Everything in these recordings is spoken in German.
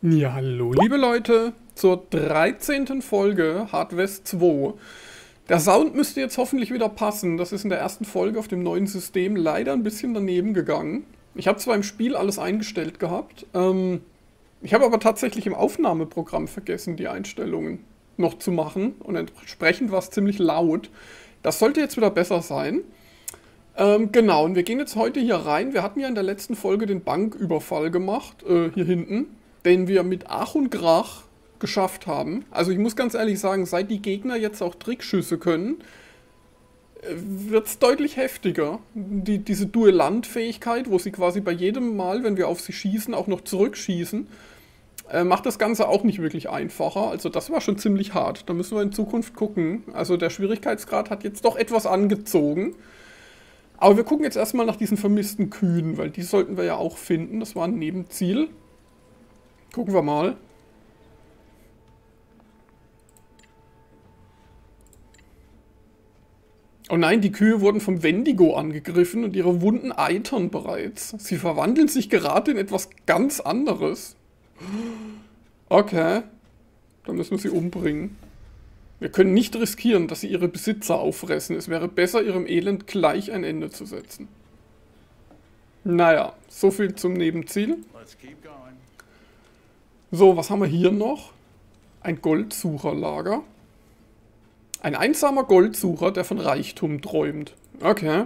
Ja, hallo liebe Leute zur 13. Folge Hardwest 2. Der Sound müsste jetzt hoffentlich wieder passen. Das ist in der ersten Folge auf dem neuen System leider ein bisschen daneben gegangen. Ich habe zwar im Spiel alles eingestellt gehabt, ähm, ich habe aber tatsächlich im Aufnahmeprogramm vergessen, die Einstellungen noch zu machen und entsprechend war es ziemlich laut. Das sollte jetzt wieder besser sein. Ähm, genau, und wir gehen jetzt heute hier rein. Wir hatten ja in der letzten Folge den Banküberfall gemacht, äh, hier hinten den wir mit Ach und Krach geschafft haben. Also ich muss ganz ehrlich sagen, seit die Gegner jetzt auch Trickschüsse können, äh, wird es deutlich heftiger. Die, diese Duellantfähigkeit, wo sie quasi bei jedem Mal, wenn wir auf sie schießen, auch noch zurückschießen, äh, macht das Ganze auch nicht wirklich einfacher. Also das war schon ziemlich hart. Da müssen wir in Zukunft gucken. Also der Schwierigkeitsgrad hat jetzt doch etwas angezogen. Aber wir gucken jetzt erstmal nach diesen vermissten Kühen, weil die sollten wir ja auch finden. Das war ein Nebenziel. Gucken wir mal. Oh nein, die Kühe wurden vom Wendigo angegriffen und ihre Wunden eitern bereits. Sie verwandeln sich gerade in etwas ganz anderes. Okay. Dann müssen wir sie umbringen. Wir können nicht riskieren, dass sie ihre Besitzer auffressen. Es wäre besser, ihrem Elend gleich ein Ende zu setzen. Naja, so viel zum Nebenziel. So, was haben wir hier noch? Ein Goldsucherlager. Ein einsamer Goldsucher, der von Reichtum träumt. Okay.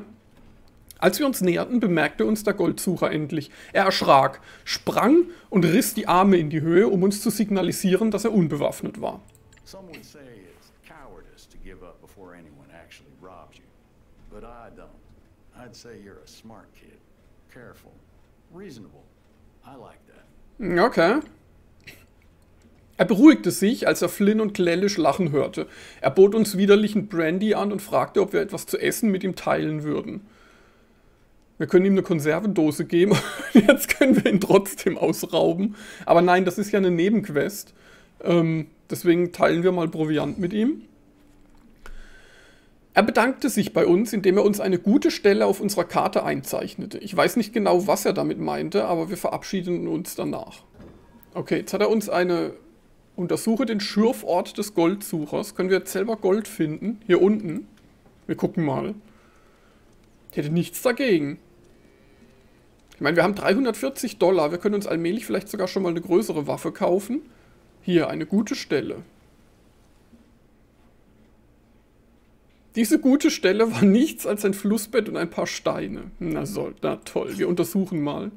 Als wir uns näherten, bemerkte uns der Goldsucher endlich. Er erschrak, sprang und riss die Arme in die Höhe, um uns zu signalisieren, dass er unbewaffnet war. Some would say it's cowardice to give up before anyone actually robs you. But I don't. I'd say you're a smart kid. Careful. Reasonable. I like that. Okay. Er beruhigte sich, als er Flynn und Glellish lachen hörte. Er bot uns widerlichen Brandy an und fragte, ob wir etwas zu essen mit ihm teilen würden. Wir können ihm eine Konservendose geben, jetzt können wir ihn trotzdem ausrauben. Aber nein, das ist ja eine Nebenquest. Ähm, deswegen teilen wir mal Proviant mit ihm. Er bedankte sich bei uns, indem er uns eine gute Stelle auf unserer Karte einzeichnete. Ich weiß nicht genau, was er damit meinte, aber wir verabschiedeten uns danach. Okay, jetzt hat er uns eine Untersuche den Schürfort des Goldsuchers. Können wir jetzt selber Gold finden? Hier unten. Wir gucken mal. Ich hätte nichts dagegen. Ich meine, wir haben 340 Dollar. Wir können uns allmählich vielleicht sogar schon mal eine größere Waffe kaufen. Hier, eine gute Stelle. Diese gute Stelle war nichts als ein Flussbett und ein paar Steine. Na, soll, na toll, wir untersuchen mal.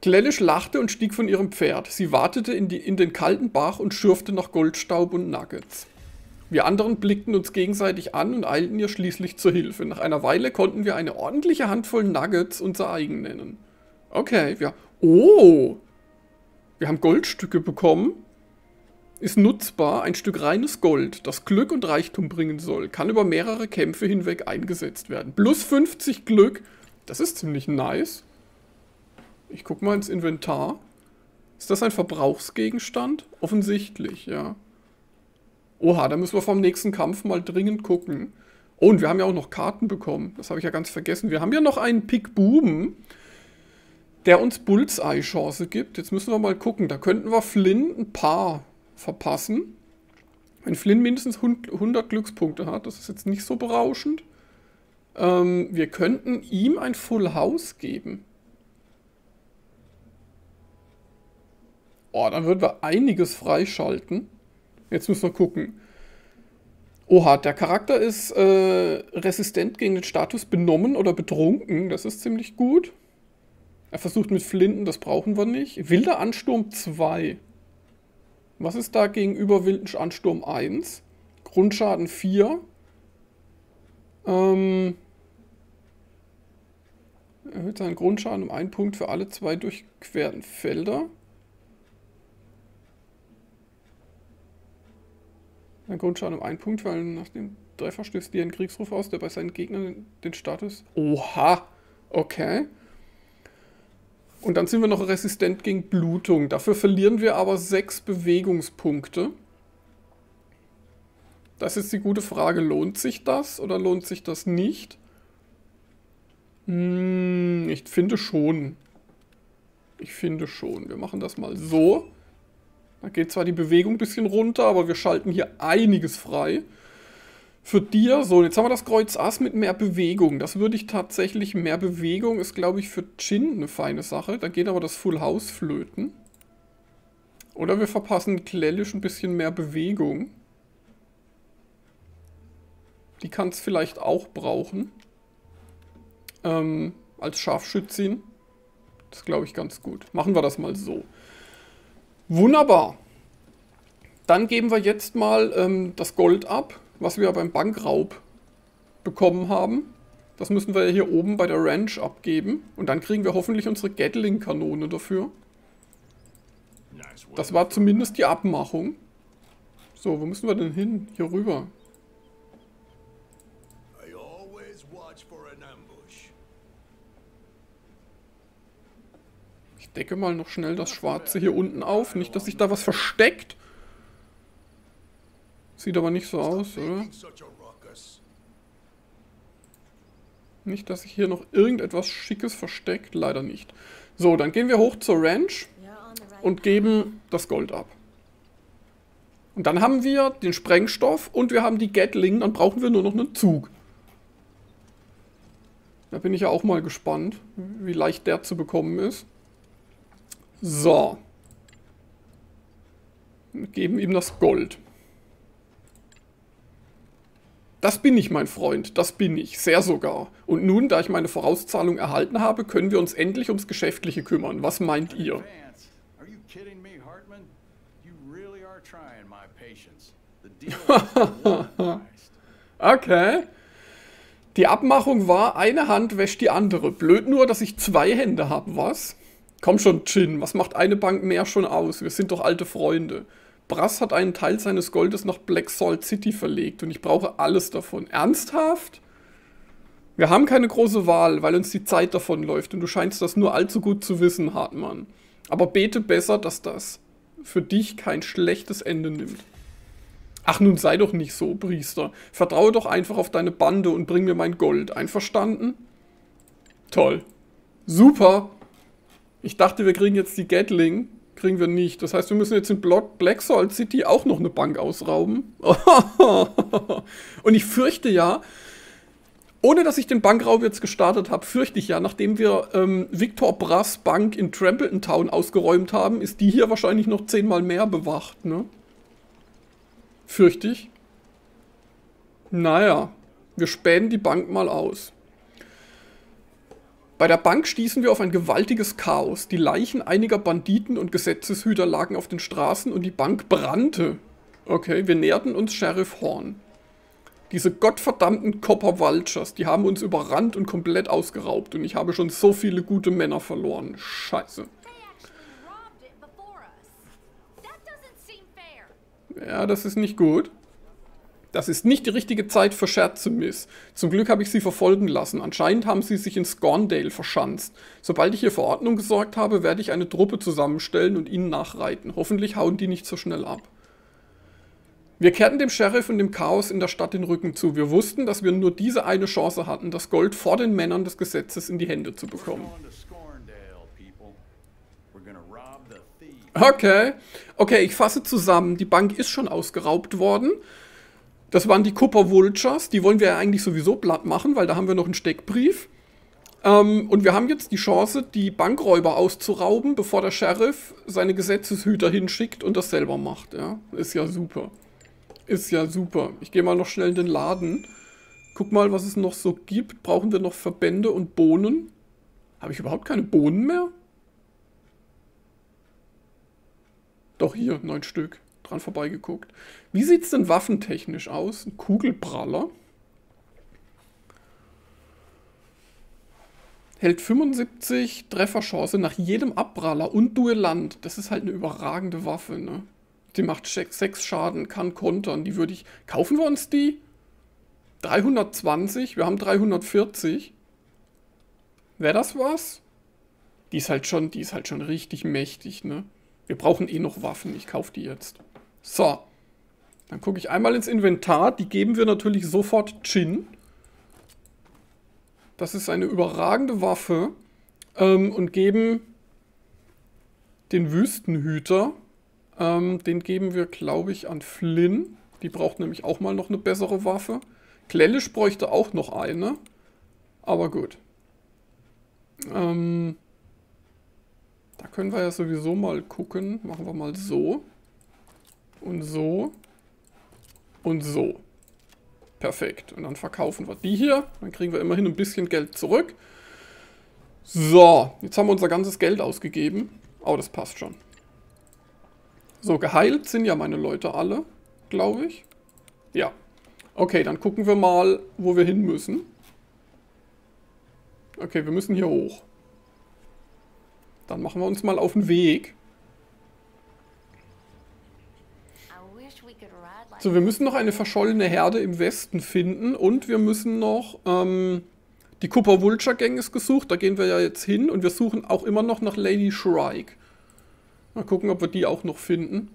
Glellisch lachte und stieg von ihrem Pferd. Sie wartete in, die, in den kalten Bach und schürfte nach Goldstaub und Nuggets. Wir anderen blickten uns gegenseitig an und eilten ihr schließlich zur Hilfe. Nach einer Weile konnten wir eine ordentliche Handvoll Nuggets unser eigen nennen. Okay, wir... Oh! Wir haben Goldstücke bekommen. Ist nutzbar, ein Stück reines Gold, das Glück und Reichtum bringen soll, kann über mehrere Kämpfe hinweg eingesetzt werden. Plus 50 Glück, das ist ziemlich nice. Ich guck mal ins Inventar. Ist das ein Verbrauchsgegenstand? Offensichtlich, ja. Oha, da müssen wir vom nächsten Kampf mal dringend gucken. Oh, und wir haben ja auch noch Karten bekommen. Das habe ich ja ganz vergessen. Wir haben ja noch einen Pick Buben, der uns Bullseye-Chance gibt. Jetzt müssen wir mal gucken. Da könnten wir Flynn ein paar verpassen. Wenn Flynn mindestens 100 Glückspunkte hat, das ist jetzt nicht so berauschend. Ähm, wir könnten ihm ein Full House geben. Oh, dann würden wir einiges freischalten. Jetzt müssen wir gucken. Oha, der Charakter ist äh, resistent gegen den Status benommen oder betrunken. Das ist ziemlich gut. Er versucht mit Flinten, das brauchen wir nicht. Wilder Ansturm 2. Was ist da gegenüber Wilden Ansturm 1? Grundschaden 4. Ähm, erhöht seinen Grundschaden um einen Punkt für alle zwei durchquerten Felder. Ein Grundschaden um einen Punkt, weil nach dem Treffer stößt dir ein Kriegsruf aus, der bei seinen Gegnern den Status. Oha! Okay. Und dann sind wir noch resistent gegen Blutung. Dafür verlieren wir aber sechs Bewegungspunkte. Das ist die gute Frage. Lohnt sich das oder lohnt sich das nicht? Hm, ich finde schon. Ich finde schon. Wir machen das mal so. Da geht zwar die Bewegung ein bisschen runter, aber wir schalten hier einiges frei. Für dir, so, jetzt haben wir das Kreuz Ass mit mehr Bewegung. Das würde ich tatsächlich, mehr Bewegung ist, glaube ich, für Chin eine feine Sache. Da geht aber das Full House flöten. Oder wir verpassen Klellisch ein bisschen mehr Bewegung. Die kann es vielleicht auch brauchen. Ähm, als Scharfschützin. Das glaube ich ganz gut. Machen wir das mal so. Wunderbar. Dann geben wir jetzt mal ähm, das Gold ab, was wir beim Bankraub bekommen haben. Das müssen wir hier oben bei der Ranch abgeben. Und dann kriegen wir hoffentlich unsere Gatling-Kanone dafür. Das war zumindest die Abmachung. So, wo müssen wir denn hin? Hier rüber. Decke mal noch schnell das Schwarze hier unten auf. Nicht, dass sich da was versteckt. Sieht aber nicht so aus, oder? Nicht, dass sich hier noch irgendetwas Schickes versteckt. Leider nicht. So, dann gehen wir hoch zur Ranch und geben das Gold ab. Und dann haben wir den Sprengstoff und wir haben die Gatling. Dann brauchen wir nur noch einen Zug. Da bin ich ja auch mal gespannt, wie leicht der zu bekommen ist. So. Wir geben ihm das Gold. Das bin ich, mein Freund, das bin ich, sehr sogar. Und nun, da ich meine Vorauszahlung erhalten habe, können wir uns endlich ums Geschäftliche kümmern. Was meint ihr? okay. Die Abmachung war, eine Hand wäscht die andere. Blöd nur, dass ich zwei Hände habe, was? Komm schon, Chin, was macht eine Bank mehr schon aus? Wir sind doch alte Freunde. Brass hat einen Teil seines Goldes nach Black Salt City verlegt und ich brauche alles davon. Ernsthaft? Wir haben keine große Wahl, weil uns die Zeit davonläuft und du scheinst das nur allzu gut zu wissen, Hartmann. Aber bete besser, dass das für dich kein schlechtes Ende nimmt. Ach, nun sei doch nicht so, Priester. Vertraue doch einfach auf deine Bande und bring mir mein Gold. Einverstanden? Toll. Super. Ich dachte, wir kriegen jetzt die Gatling. Kriegen wir nicht. Das heißt, wir müssen jetzt in Black Salt City auch noch eine Bank ausrauben. Und ich fürchte ja, ohne dass ich den Bankraub jetzt gestartet habe, fürchte ich ja, nachdem wir ähm, Victor Brass Bank in Trampleton Town ausgeräumt haben, ist die hier wahrscheinlich noch zehnmal mehr bewacht, ne? Fürchte ich. Naja, wir spähen die Bank mal aus. Bei der Bank stießen wir auf ein gewaltiges Chaos. Die Leichen einiger Banditen und Gesetzeshüter lagen auf den Straßen und die Bank brannte. Okay, wir näherten uns Sheriff Horn. Diese gottverdammten Copper Vultures, die haben uns überrannt und komplett ausgeraubt und ich habe schon so viele gute Männer verloren. Scheiße. Ja, das ist nicht gut. Das ist nicht die richtige Zeit für Scherze, Miss. Zum Glück habe ich sie verfolgen lassen. Anscheinend haben sie sich in Scorndale verschanzt. Sobald ich hier für Ordnung gesorgt habe, werde ich eine Truppe zusammenstellen und ihnen nachreiten. Hoffentlich hauen die nicht so schnell ab. Wir kehrten dem Sheriff und dem Chaos in der Stadt den Rücken zu. Wir wussten, dass wir nur diese eine Chance hatten, das Gold vor den Männern des Gesetzes in die Hände zu bekommen. Okay, okay, ich fasse zusammen. Die Bank ist schon ausgeraubt worden. Das waren die Cooper Vultures. Die wollen wir ja eigentlich sowieso platt machen, weil da haben wir noch einen Steckbrief. Ähm, und wir haben jetzt die Chance, die Bankräuber auszurauben, bevor der Sheriff seine Gesetzeshüter hinschickt und das selber macht. Ja, ist ja super. Ist ja super. Ich gehe mal noch schnell in den Laden. Guck mal, was es noch so gibt. Brauchen wir noch Verbände und Bohnen? Habe ich überhaupt keine Bohnen mehr? Doch hier, neun Stück dran vorbeigeguckt. Wie sieht es denn waffentechnisch aus? Ein Kugelpraller. Hält 75 Trefferchance nach jedem Abpraller und Duellant. Das ist halt eine überragende Waffe, ne? Die macht 6 Schaden, kann kontern. Die würde ich... Kaufen wir uns die? 320, wir haben 340. Wäre das was? Die ist halt schon, die ist halt schon richtig mächtig, ne? Wir brauchen eh noch Waffen, ich kaufe die jetzt. So. Dann gucke ich einmal ins Inventar. Die geben wir natürlich sofort Chin. Das ist eine überragende Waffe. Ähm, und geben den Wüstenhüter. Ähm, den geben wir, glaube ich, an Flynn. Die braucht nämlich auch mal noch eine bessere Waffe. Klellisch bräuchte auch noch eine. Aber gut. Ähm, da können wir ja sowieso mal gucken. Machen wir mal so. Und so. Und so. Perfekt. Und dann verkaufen wir die hier. Dann kriegen wir immerhin ein bisschen Geld zurück. So, jetzt haben wir unser ganzes Geld ausgegeben. Oh, das passt schon. So, geheilt sind ja meine Leute alle, glaube ich. Ja. Okay, dann gucken wir mal, wo wir hin müssen. Okay, wir müssen hier hoch. Dann machen wir uns mal auf den Weg. So, wir müssen noch eine verschollene Herde im Westen finden und wir müssen noch, ähm, die Cooper Vulture Gang ist gesucht, da gehen wir ja jetzt hin und wir suchen auch immer noch nach Lady Shrike. Mal gucken, ob wir die auch noch finden.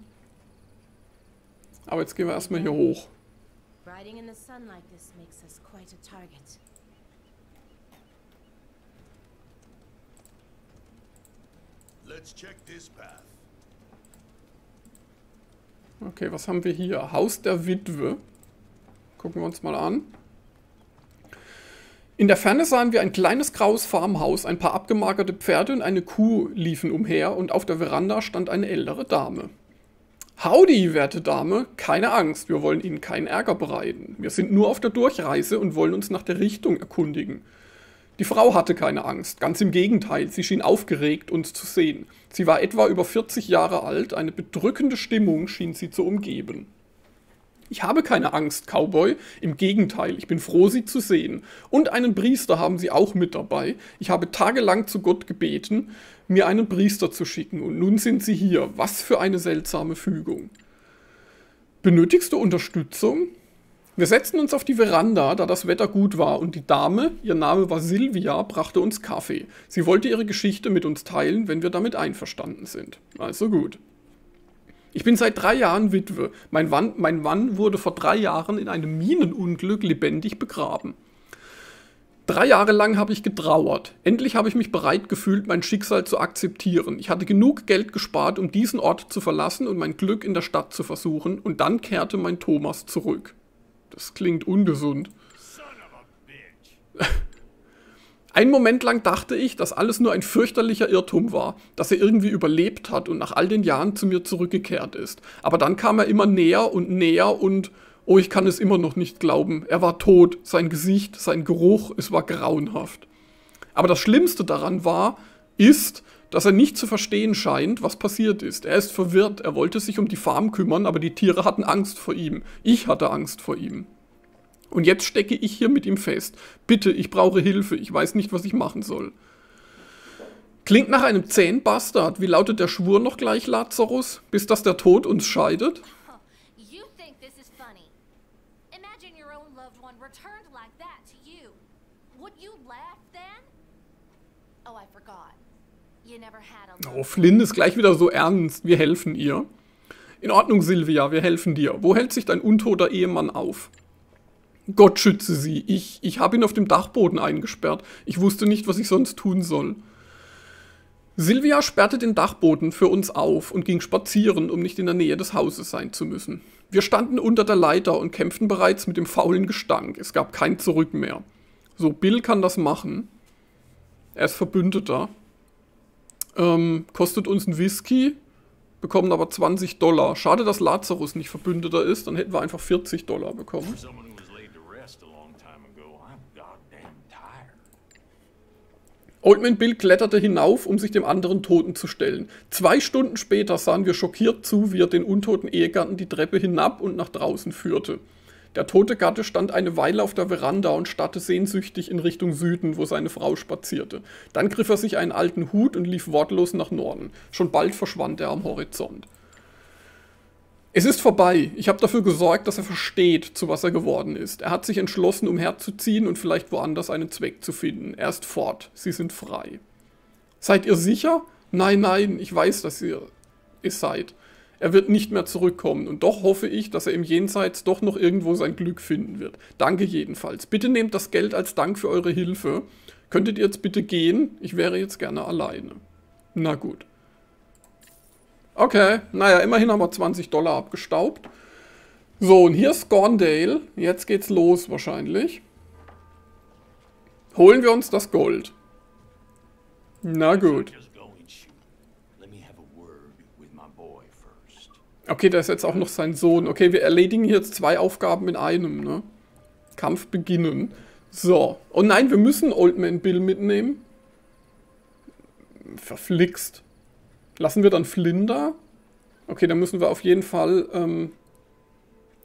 Aber jetzt gehen wir erstmal hier hoch. Riding in the sun like this makes us quite a target. Let's check this path. Okay, was haben wir hier? Haus der Witwe. Gucken wir uns mal an. In der Ferne sahen wir ein kleines graues Farmhaus, ein paar abgemagerte Pferde und eine Kuh liefen umher und auf der Veranda stand eine ältere Dame. Howdy, werte Dame, keine Angst, wir wollen Ihnen keinen Ärger bereiten. Wir sind nur auf der Durchreise und wollen uns nach der Richtung erkundigen. Die Frau hatte keine Angst, ganz im Gegenteil, sie schien aufgeregt, uns zu sehen. Sie war etwa über 40 Jahre alt, eine bedrückende Stimmung schien sie zu umgeben. Ich habe keine Angst, Cowboy, im Gegenteil, ich bin froh, Sie zu sehen. Und einen Priester haben Sie auch mit dabei. Ich habe tagelang zu Gott gebeten, mir einen Priester zu schicken, und nun sind Sie hier. Was für eine seltsame Fügung. Benötigst du Unterstützung? Wir setzten uns auf die Veranda, da das Wetter gut war, und die Dame, ihr Name war Silvia, brachte uns Kaffee. Sie wollte ihre Geschichte mit uns teilen, wenn wir damit einverstanden sind. Also gut. Ich bin seit drei Jahren Witwe. Mein Mann, mein Mann wurde vor drei Jahren in einem Minenunglück lebendig begraben. Drei Jahre lang habe ich getrauert. Endlich habe ich mich bereit gefühlt, mein Schicksal zu akzeptieren. Ich hatte genug Geld gespart, um diesen Ort zu verlassen und mein Glück in der Stadt zu versuchen, und dann kehrte mein Thomas zurück. Das klingt ungesund. Ein Moment lang dachte ich, dass alles nur ein fürchterlicher Irrtum war, dass er irgendwie überlebt hat und nach all den Jahren zu mir zurückgekehrt ist. Aber dann kam er immer näher und näher und, oh, ich kann es immer noch nicht glauben, er war tot, sein Gesicht, sein Geruch, es war grauenhaft. Aber das Schlimmste daran war, ist, dass er nicht zu verstehen scheint, was passiert ist. Er ist verwirrt, er wollte sich um die Farm kümmern, aber die Tiere hatten Angst vor ihm. Ich hatte Angst vor ihm. Und jetzt stecke ich hier mit ihm fest. Bitte, ich brauche Hilfe, ich weiß nicht, was ich machen soll. Klingt nach einem zähen Bastard. Wie lautet der Schwur noch gleich, Lazarus? Bis dass der Tod uns scheidet? Oh, Flynn ist gleich wieder so ernst. Wir helfen ihr. In Ordnung, Silvia, wir helfen dir. Wo hält sich dein untoter Ehemann auf? Gott schütze sie. Ich, ich habe ihn auf dem Dachboden eingesperrt. Ich wusste nicht, was ich sonst tun soll. Silvia sperrte den Dachboden für uns auf und ging spazieren, um nicht in der Nähe des Hauses sein zu müssen. Wir standen unter der Leiter und kämpften bereits mit dem faulen Gestank. Es gab kein Zurück mehr. So, Bill kann das machen. Er ist Verbündeter. Ähm, kostet uns ein Whisky, bekommen aber 20 Dollar. Schade, dass Lazarus nicht Verbündeter ist, dann hätten wir einfach 40 Dollar bekommen. Oldman Bill kletterte hinauf, um sich dem anderen Toten zu stellen. Zwei Stunden später sahen wir schockiert zu, wie er den untoten Ehegatten die Treppe hinab und nach draußen führte. Der tote Gatte stand eine Weile auf der Veranda und starrte sehnsüchtig in Richtung Süden, wo seine Frau spazierte. Dann griff er sich einen alten Hut und lief wortlos nach Norden. Schon bald verschwand er am Horizont. Es ist vorbei. Ich habe dafür gesorgt, dass er versteht, zu was er geworden ist. Er hat sich entschlossen, umherzuziehen und vielleicht woanders einen Zweck zu finden. Er ist fort. Sie sind frei. Seid ihr sicher? Nein, nein, ich weiß, dass ihr es seid. Er wird nicht mehr zurückkommen und doch hoffe ich, dass er im Jenseits doch noch irgendwo sein Glück finden wird. Danke jedenfalls. Bitte nehmt das Geld als Dank für eure Hilfe. Könntet ihr jetzt bitte gehen? Ich wäre jetzt gerne alleine. Na gut. Okay, naja, immerhin haben wir 20 Dollar abgestaubt. So, und hier ist Gorndale. Jetzt geht's los wahrscheinlich. Holen wir uns das Gold. Na gut. Okay, da ist jetzt auch noch sein Sohn. Okay, wir erledigen jetzt zwei Aufgaben in einem, ne? Kampf beginnen. So. Oh nein, wir müssen Old Man Bill mitnehmen. Verflixt. Lassen wir dann Flynn da? Okay, dann müssen wir auf jeden Fall ähm,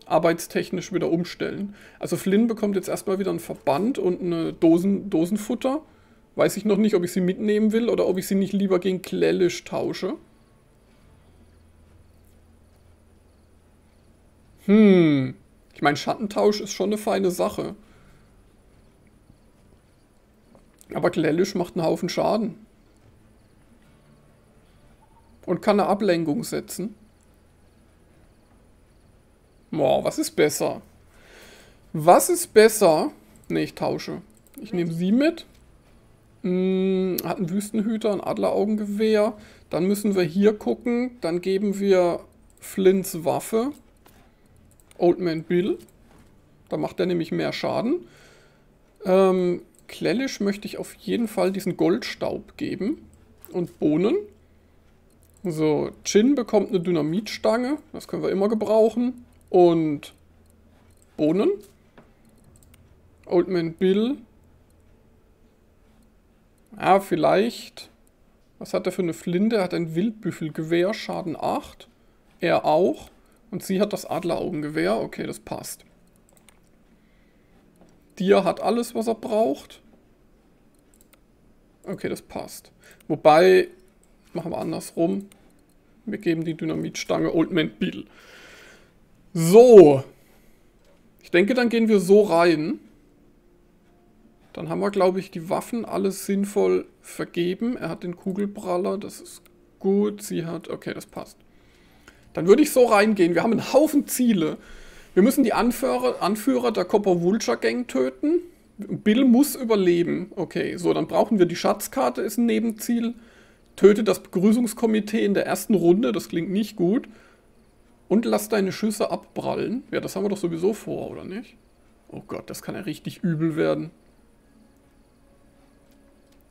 arbeitstechnisch wieder umstellen. Also Flynn bekommt jetzt erstmal wieder einen Verband und eine Dosen, Dosenfutter. Weiß ich noch nicht, ob ich sie mitnehmen will oder ob ich sie nicht lieber gegen Klellisch tausche. Hm. Ich meine, Schattentausch ist schon eine feine Sache. Aber Klellisch macht einen Haufen Schaden. Und kann eine Ablenkung setzen. Boah, was ist besser? Was ist besser? Ne, ich tausche. Ich nehme sie mit. Hm, hat einen Wüstenhüter, ein Adleraugengewehr. Dann müssen wir hier gucken. Dann geben wir Flints Waffe. Old Man Bill. Da macht er nämlich mehr Schaden. Ähm, Klellisch möchte ich auf jeden Fall diesen Goldstaub geben. Und Bohnen. So, Chin bekommt eine Dynamitstange. Das können wir immer gebrauchen. Und Bohnen. Old Man Bill. Ja, vielleicht. Was hat er für eine Flinte? Er hat ein Wildbüffelgewehr, Schaden 8. Er auch. Und sie hat das Adleraugengewehr. Okay, das passt. Dia hat alles, was er braucht. Okay, das passt. Wobei, machen wir andersrum. Wir geben die Dynamitstange Old Man Bill. So. Ich denke, dann gehen wir so rein. Dann haben wir, glaube ich, die Waffen alles sinnvoll vergeben. Er hat den Kugelpraller, das ist gut. Sie hat, okay, das passt. Dann würde ich so reingehen. Wir haben einen Haufen Ziele. Wir müssen die Anführer, Anführer der Copper Vulture Gang töten. Bill muss überleben. Okay, so, dann brauchen wir die Schatzkarte, ist ein Nebenziel. Töte das Begrüßungskomitee in der ersten Runde, das klingt nicht gut. Und lass deine Schüsse abprallen. Ja, das haben wir doch sowieso vor, oder nicht? Oh Gott, das kann ja richtig übel werden.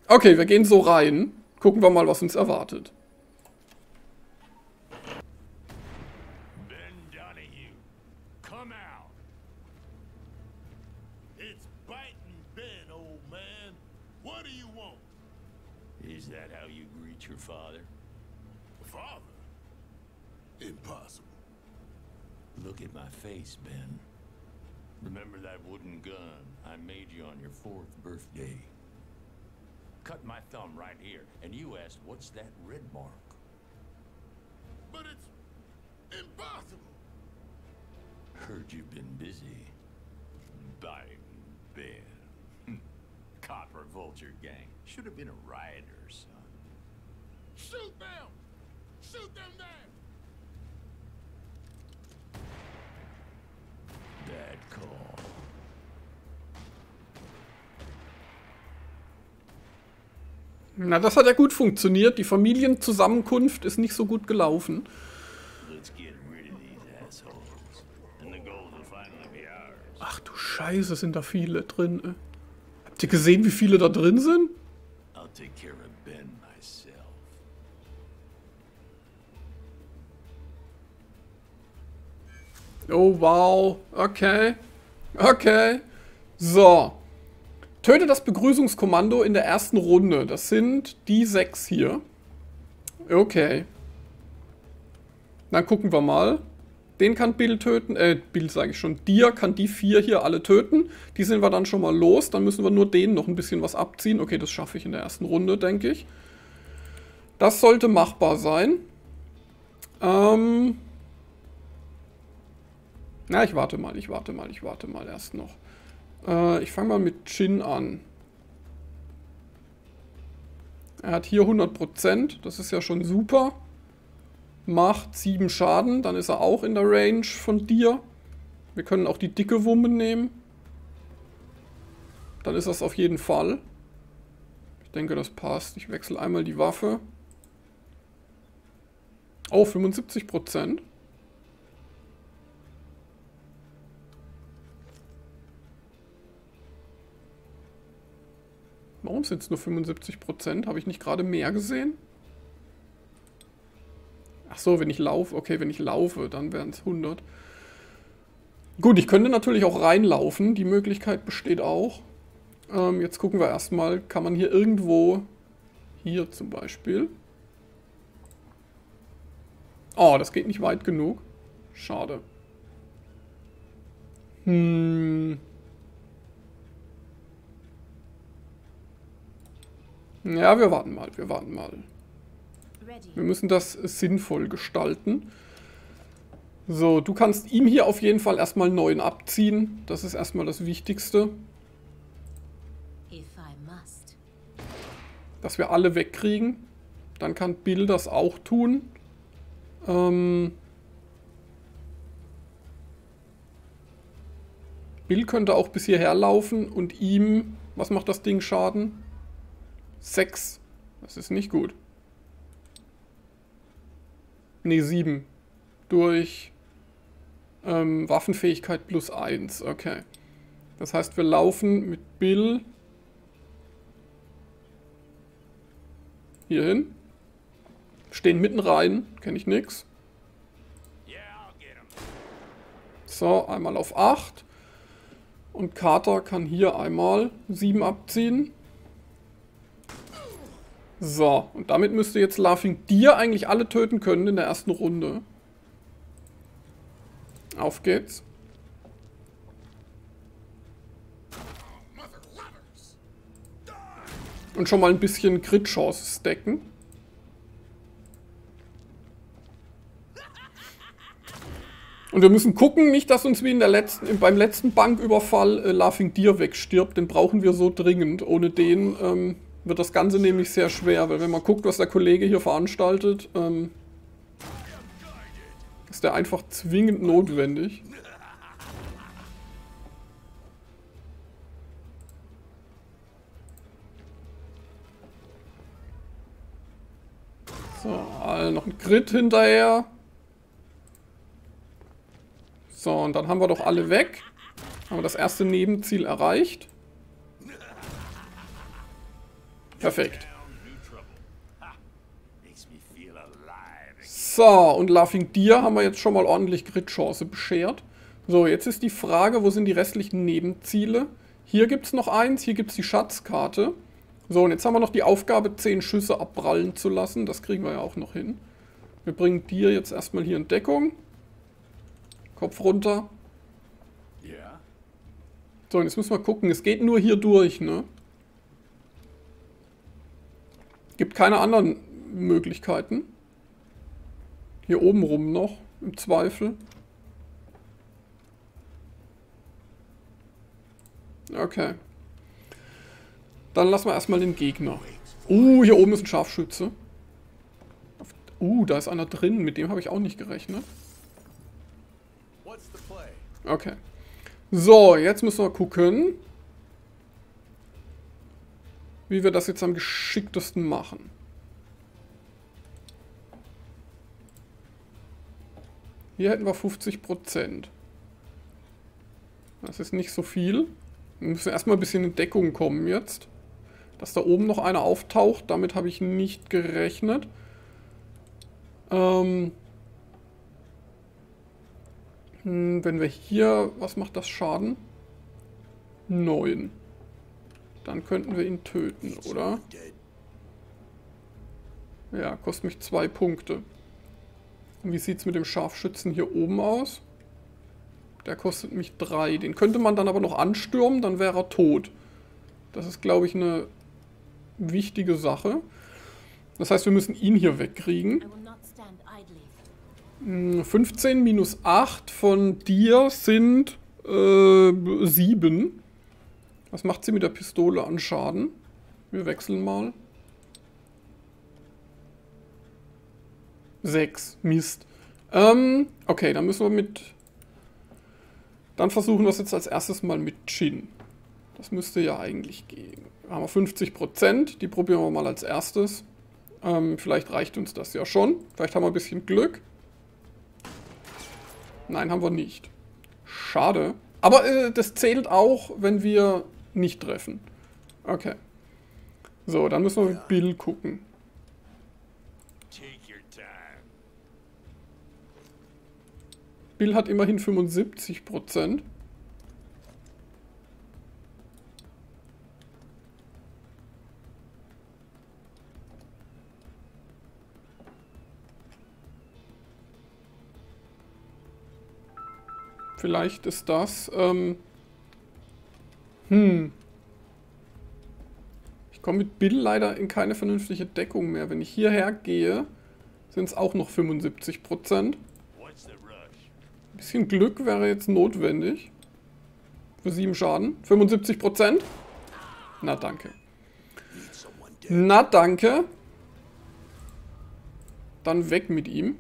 Okay, wir gehen so rein. Gucken wir mal, was uns erwartet. Face, Ben. Remember that wooden gun I made you on your fourth birthday? Cut my thumb right here, and you asked, what's that red mark? But it's impossible! Heard you've been busy. Biting Ben. Copper Vulture Gang. Should have been a rioter, son. Shoot them! Shoot them down! Na, das hat ja gut funktioniert. Die Familienzusammenkunft ist nicht so gut gelaufen. Ach du Scheiße, sind da viele drin. Habt ihr gesehen, wie viele da drin sind? Oh, wow. Okay. Okay. So. Töte das Begrüßungskommando in der ersten Runde. Das sind die sechs hier. Okay. Dann gucken wir mal. Den kann Bill töten. Äh, Bill sage ich schon. Dir kann die vier hier alle töten. Die sind wir dann schon mal los. Dann müssen wir nur denen noch ein bisschen was abziehen. Okay, das schaffe ich in der ersten Runde, denke ich. Das sollte machbar sein. Ähm... Na, ich warte mal, ich warte mal, ich warte mal erst noch. Äh, ich fange mal mit Chin an. Er hat hier 100%, das ist ja schon super. Macht 7 Schaden, dann ist er auch in der Range von dir. Wir können auch die dicke Wumme nehmen. Dann ist das auf jeden Fall. Ich denke, das passt. Ich wechsle einmal die Waffe. Oh, 75 Warum sind es nur 75 Prozent? Habe ich nicht gerade mehr gesehen? Ach so, wenn ich laufe. Okay, wenn ich laufe, dann wären es 100. Gut, ich könnte natürlich auch reinlaufen. Die Möglichkeit besteht auch. Ähm, jetzt gucken wir erstmal, kann man hier irgendwo... Hier zum Beispiel. Oh, das geht nicht weit genug. Schade. Hm... Ja, wir warten mal, wir warten mal. Wir müssen das sinnvoll gestalten. So, du kannst ihm hier auf jeden Fall erstmal einen neuen abziehen. Das ist erstmal das Wichtigste. Dass wir alle wegkriegen. Dann kann Bill das auch tun. Ähm Bill könnte auch bis hierher laufen und ihm, was macht das Ding Schaden? 6. Das ist nicht gut. Ne, 7. Durch ähm, Waffenfähigkeit plus 1. Okay. Das heißt, wir laufen mit Bill hier hin. Stehen mitten rein. Kenne ich nix. So, einmal auf 8. Und Carter kann hier einmal 7 abziehen. So, und damit müsste jetzt Laughing Deer eigentlich alle töten können in der ersten Runde. Auf geht's. Und schon mal ein bisschen Crit-Chance stacken. Und wir müssen gucken, nicht, dass uns wie in der letzten, beim letzten Banküberfall äh, Laughing Deer wegstirbt. Den brauchen wir so dringend. Ohne den ähm, wird das Ganze nämlich sehr schwer, weil wenn man guckt, was der Kollege hier veranstaltet, ähm, ist der einfach zwingend notwendig. So, noch ein Grid hinterher. So, und dann haben wir doch alle weg. Haben wir das erste Nebenziel erreicht. Perfekt. So, und Laughing Deer haben wir jetzt schon mal ordentlich Grid-Chance beschert. So, jetzt ist die Frage, wo sind die restlichen Nebenziele? Hier gibt es noch eins, hier gibt es die Schatzkarte. So, und jetzt haben wir noch die Aufgabe, 10 Schüsse abprallen zu lassen. Das kriegen wir ja auch noch hin. Wir bringen Deer jetzt erstmal hier in Deckung. Kopf runter. So, und jetzt müssen wir gucken. Es geht nur hier durch, ne? Gibt keine anderen Möglichkeiten. Hier oben rum noch, im Zweifel. Okay. Dann lassen wir erstmal den Gegner. Uh, hier oben ist ein Scharfschütze. Uh, da ist einer drin. Mit dem habe ich auch nicht gerechnet. Okay. So, jetzt müssen wir gucken wie wir das jetzt am geschicktesten machen. Hier hätten wir 50%. Das ist nicht so viel. Wir müssen erstmal ein bisschen in Deckung kommen jetzt. Dass da oben noch einer auftaucht, damit habe ich nicht gerechnet. Ähm hm, wenn wir hier... Was macht das Schaden? 9. Dann könnten wir ihn töten, oder? Ja, kostet mich zwei Punkte. Und wie sieht es mit dem Scharfschützen hier oben aus? Der kostet mich drei. Den könnte man dann aber noch anstürmen, dann wäre er tot. Das ist, glaube ich, eine wichtige Sache. Das heißt, wir müssen ihn hier wegkriegen. 15 hm, minus 8 von dir sind äh, 7. Was macht sie mit der Pistole an Schaden? Wir wechseln mal. Sechs. Mist. Ähm, okay, dann müssen wir mit... Dann versuchen wir es jetzt als erstes mal mit Chin. Das müsste ja eigentlich gehen. Da haben wir 50%. Die probieren wir mal als erstes. Ähm, vielleicht reicht uns das ja schon. Vielleicht haben wir ein bisschen Glück. Nein, haben wir nicht. Schade. Aber äh, das zählt auch, wenn wir nicht treffen. Okay. So, dann müssen wir mit Bill gucken. Bill hat immerhin 75%. Vielleicht ist das... Ähm hm. Ich komme mit Bill leider in keine vernünftige Deckung mehr. Wenn ich hierher gehe, sind es auch noch 75%. What's the rush? Ein bisschen Glück wäre jetzt notwendig. Für 7 Schaden. 75%? Na danke. Na danke. Dann weg mit ihm.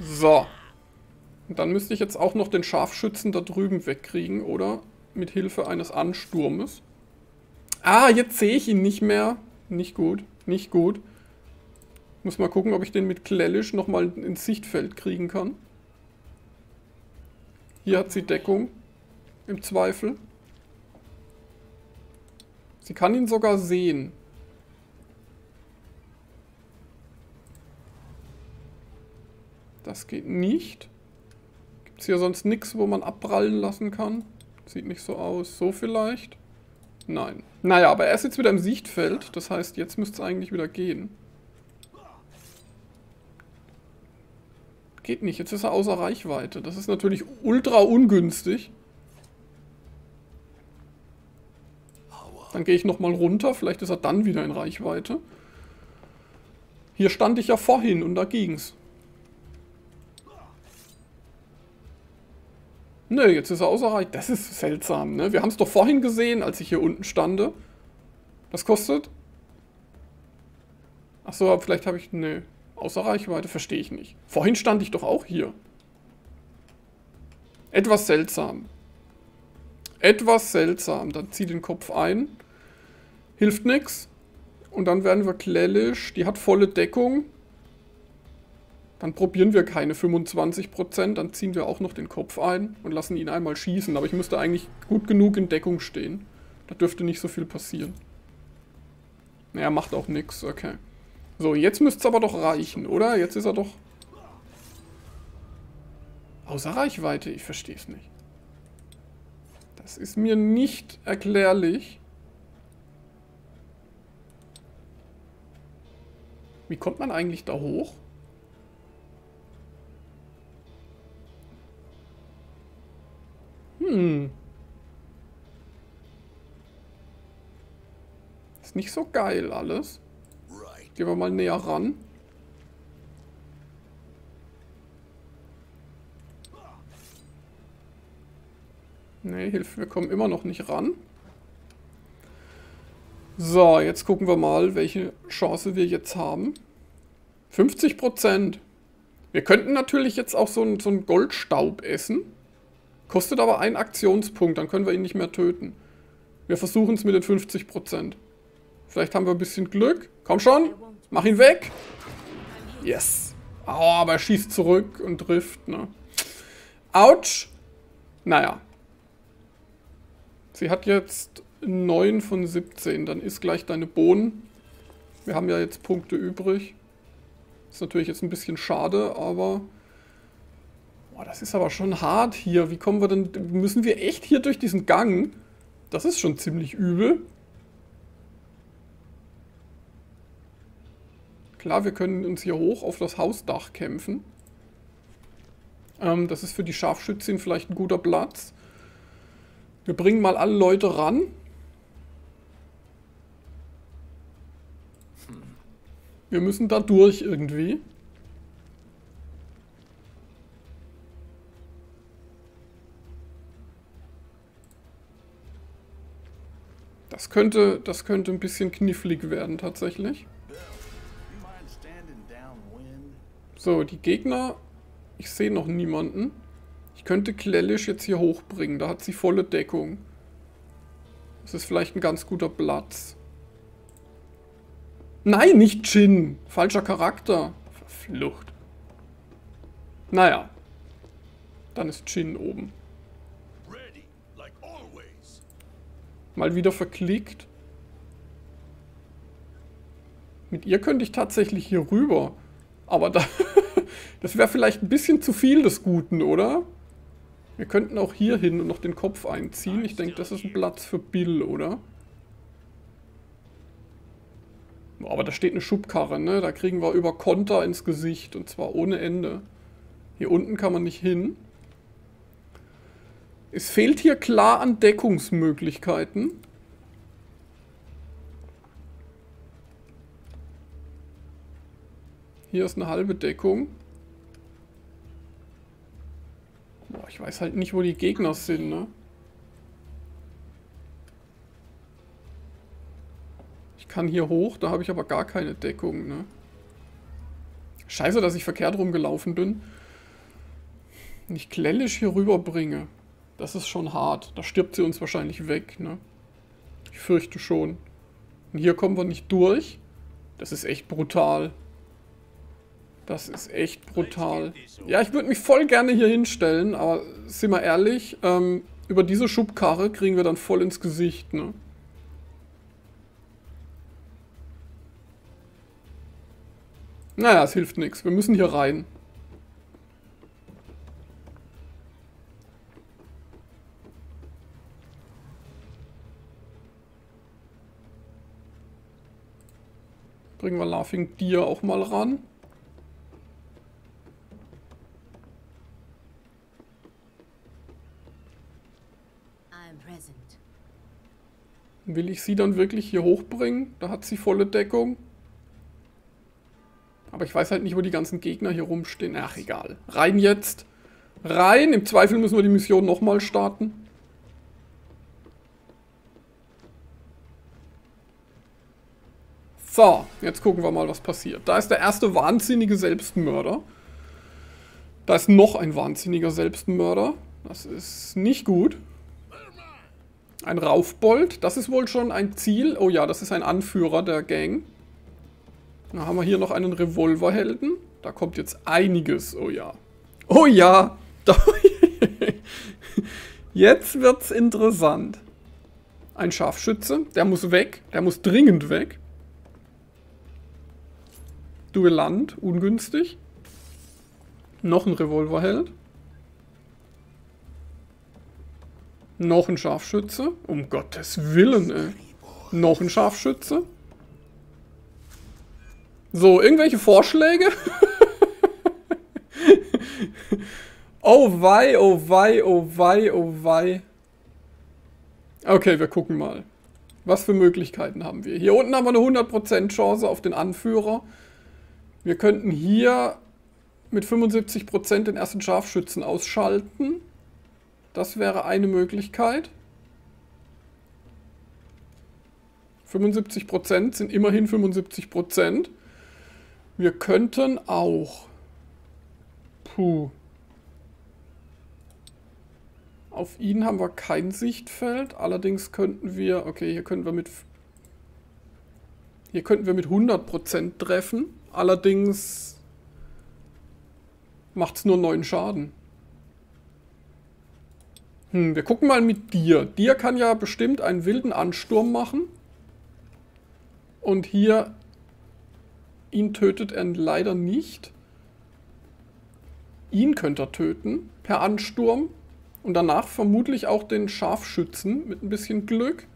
So. Und dann müsste ich jetzt auch noch den Scharfschützen da drüben wegkriegen, oder? Mit Hilfe eines Ansturmes. Ah, jetzt sehe ich ihn nicht mehr. Nicht gut, nicht gut. Muss mal gucken, ob ich den mit Klellisch nochmal ins Sichtfeld kriegen kann. Hier hat sie Deckung. Im Zweifel. Sie kann ihn sogar sehen. Das geht nicht. Gibt es hier sonst nichts, wo man abprallen lassen kann? Sieht nicht so aus. So vielleicht? Nein. Naja, aber er ist jetzt wieder im Sichtfeld. Das heißt, jetzt müsste es eigentlich wieder gehen. Geht nicht. Jetzt ist er außer Reichweite. Das ist natürlich ultra ungünstig. Dann gehe ich nochmal runter. Vielleicht ist er dann wieder in Reichweite. Hier stand ich ja vorhin und da ging's. Nö, jetzt ist er außer Reichweite. Das ist seltsam, ne? Wir haben es doch vorhin gesehen, als ich hier unten stande. Was kostet? Achso, vielleicht habe ich... Nö. Außer Reichweite, verstehe ich nicht. Vorhin stand ich doch auch hier. Etwas seltsam. Etwas seltsam. Dann zieh den Kopf ein. Hilft nix. Und dann werden wir Klellisch. Die hat volle Deckung. Dann probieren wir keine 25%. Dann ziehen wir auch noch den Kopf ein und lassen ihn einmal schießen. Aber ich müsste eigentlich gut genug in Deckung stehen. Da dürfte nicht so viel passieren. Naja, macht auch nix. Okay. So, jetzt müsste es aber doch reichen, oder? Jetzt ist er doch... Außer Reichweite, ich verstehe es nicht. Das ist mir nicht erklärlich. Wie kommt man eigentlich da hoch? Hm. Ist nicht so geil alles. Gehen wir mal näher ran. Nee, Hilfe, wir kommen immer noch nicht ran. So, jetzt gucken wir mal, welche Chance wir jetzt haben. 50%. Wir könnten natürlich jetzt auch so einen so einen Goldstaub essen. Kostet aber einen Aktionspunkt, dann können wir ihn nicht mehr töten. Wir versuchen es mit den 50%. Vielleicht haben wir ein bisschen Glück. Komm schon, mach ihn weg. Yes. Oh, aber er schießt zurück und trifft, ne. Autsch. Naja. Sie hat jetzt 9 von 17. Dann ist gleich deine Bohnen. Wir haben ja jetzt Punkte übrig. Ist natürlich jetzt ein bisschen schade, aber... Boah, das ist aber schon hart hier. Wie kommen wir denn... Müssen wir echt hier durch diesen Gang? Das ist schon ziemlich übel. Klar, wir können uns hier hoch auf das Hausdach kämpfen. Ähm, das ist für die Scharfschützin vielleicht ein guter Platz. Wir bringen mal alle Leute ran. Wir müssen da durch irgendwie. Das könnte, das könnte ein bisschen knifflig werden tatsächlich. So, die Gegner. Ich sehe noch niemanden. Ich könnte Klellisch jetzt hier hochbringen. Da hat sie volle Deckung. Das ist vielleicht ein ganz guter Platz. Nein, nicht Chin. Falscher Charakter. Verflucht. Naja. Dann ist Chin oben. Mal wieder verklickt. Mit ihr könnte ich tatsächlich hier rüber. Aber da, das wäre vielleicht ein bisschen zu viel des Guten, oder? Wir könnten auch hier hin und noch den Kopf einziehen. Ich denke, das ist ein Platz für Bill, oder? Aber da steht eine Schubkarre, ne? Da kriegen wir über Konter ins Gesicht. Und zwar ohne Ende. Hier unten kann man nicht hin. Es fehlt hier klar an Deckungsmöglichkeiten. Hier ist eine halbe Deckung. Boah, ich weiß halt nicht, wo die Gegner sind, ne? Ich kann hier hoch, da habe ich aber gar keine Deckung, ne? Scheiße, dass ich verkehrt rumgelaufen bin. Und ich Klellisch hier rüberbringe. Das ist schon hart. Da stirbt sie uns wahrscheinlich weg, ne? Ich fürchte schon. Und hier kommen wir nicht durch. Das ist echt brutal. Das ist echt brutal. Ja, ich würde mich voll gerne hier hinstellen, aber sind wir ehrlich, ähm, über diese Schubkarre kriegen wir dann voll ins Gesicht, ne? Naja, es hilft nichts. Wir müssen hier rein. Bringen wir Laughing Deer auch mal ran. Will ich sie dann wirklich hier hochbringen? Da hat sie volle Deckung. Aber ich weiß halt nicht, wo die ganzen Gegner hier rumstehen. Ach, egal. Rein jetzt. Rein. Im Zweifel müssen wir die Mission nochmal starten. So, jetzt gucken wir mal, was passiert. Da ist der erste wahnsinnige Selbstmörder. Da ist noch ein wahnsinniger Selbstmörder. Das ist nicht gut. Ein Raufbold, das ist wohl schon ein Ziel. Oh ja, das ist ein Anführer der Gang. Dann haben wir hier noch einen Revolverhelden. Da kommt jetzt einiges. Oh ja. Oh ja. Jetzt wird's interessant. Ein Scharfschütze. Der muss weg. Der muss dringend weg. Duellant. Ungünstig. Noch ein Revolverheld. Noch ein Scharfschütze. Um Gottes Willen, ey. Noch ein Scharfschütze. So, irgendwelche Vorschläge? oh wei, oh wei, oh wei, oh wei. Okay, wir gucken mal. Was für Möglichkeiten haben wir? Hier unten haben wir eine 100% Chance auf den Anführer. Wir könnten hier mit 75% den ersten Scharfschützen ausschalten. Das wäre eine Möglichkeit. 75% sind immerhin 75%. Wir könnten auch... Puh. Auf ihn haben wir kein Sichtfeld. Allerdings könnten wir... Okay, hier könnten wir mit... Hier könnten wir mit 100% treffen. Allerdings macht es nur 9 Schaden. Hm, wir gucken mal mit dir. Dir kann ja bestimmt einen wilden Ansturm machen. Und hier... Ihn tötet er leider nicht. Ihn könnte er töten, per Ansturm. Und danach vermutlich auch den Scharfschützen, mit ein bisschen Glück.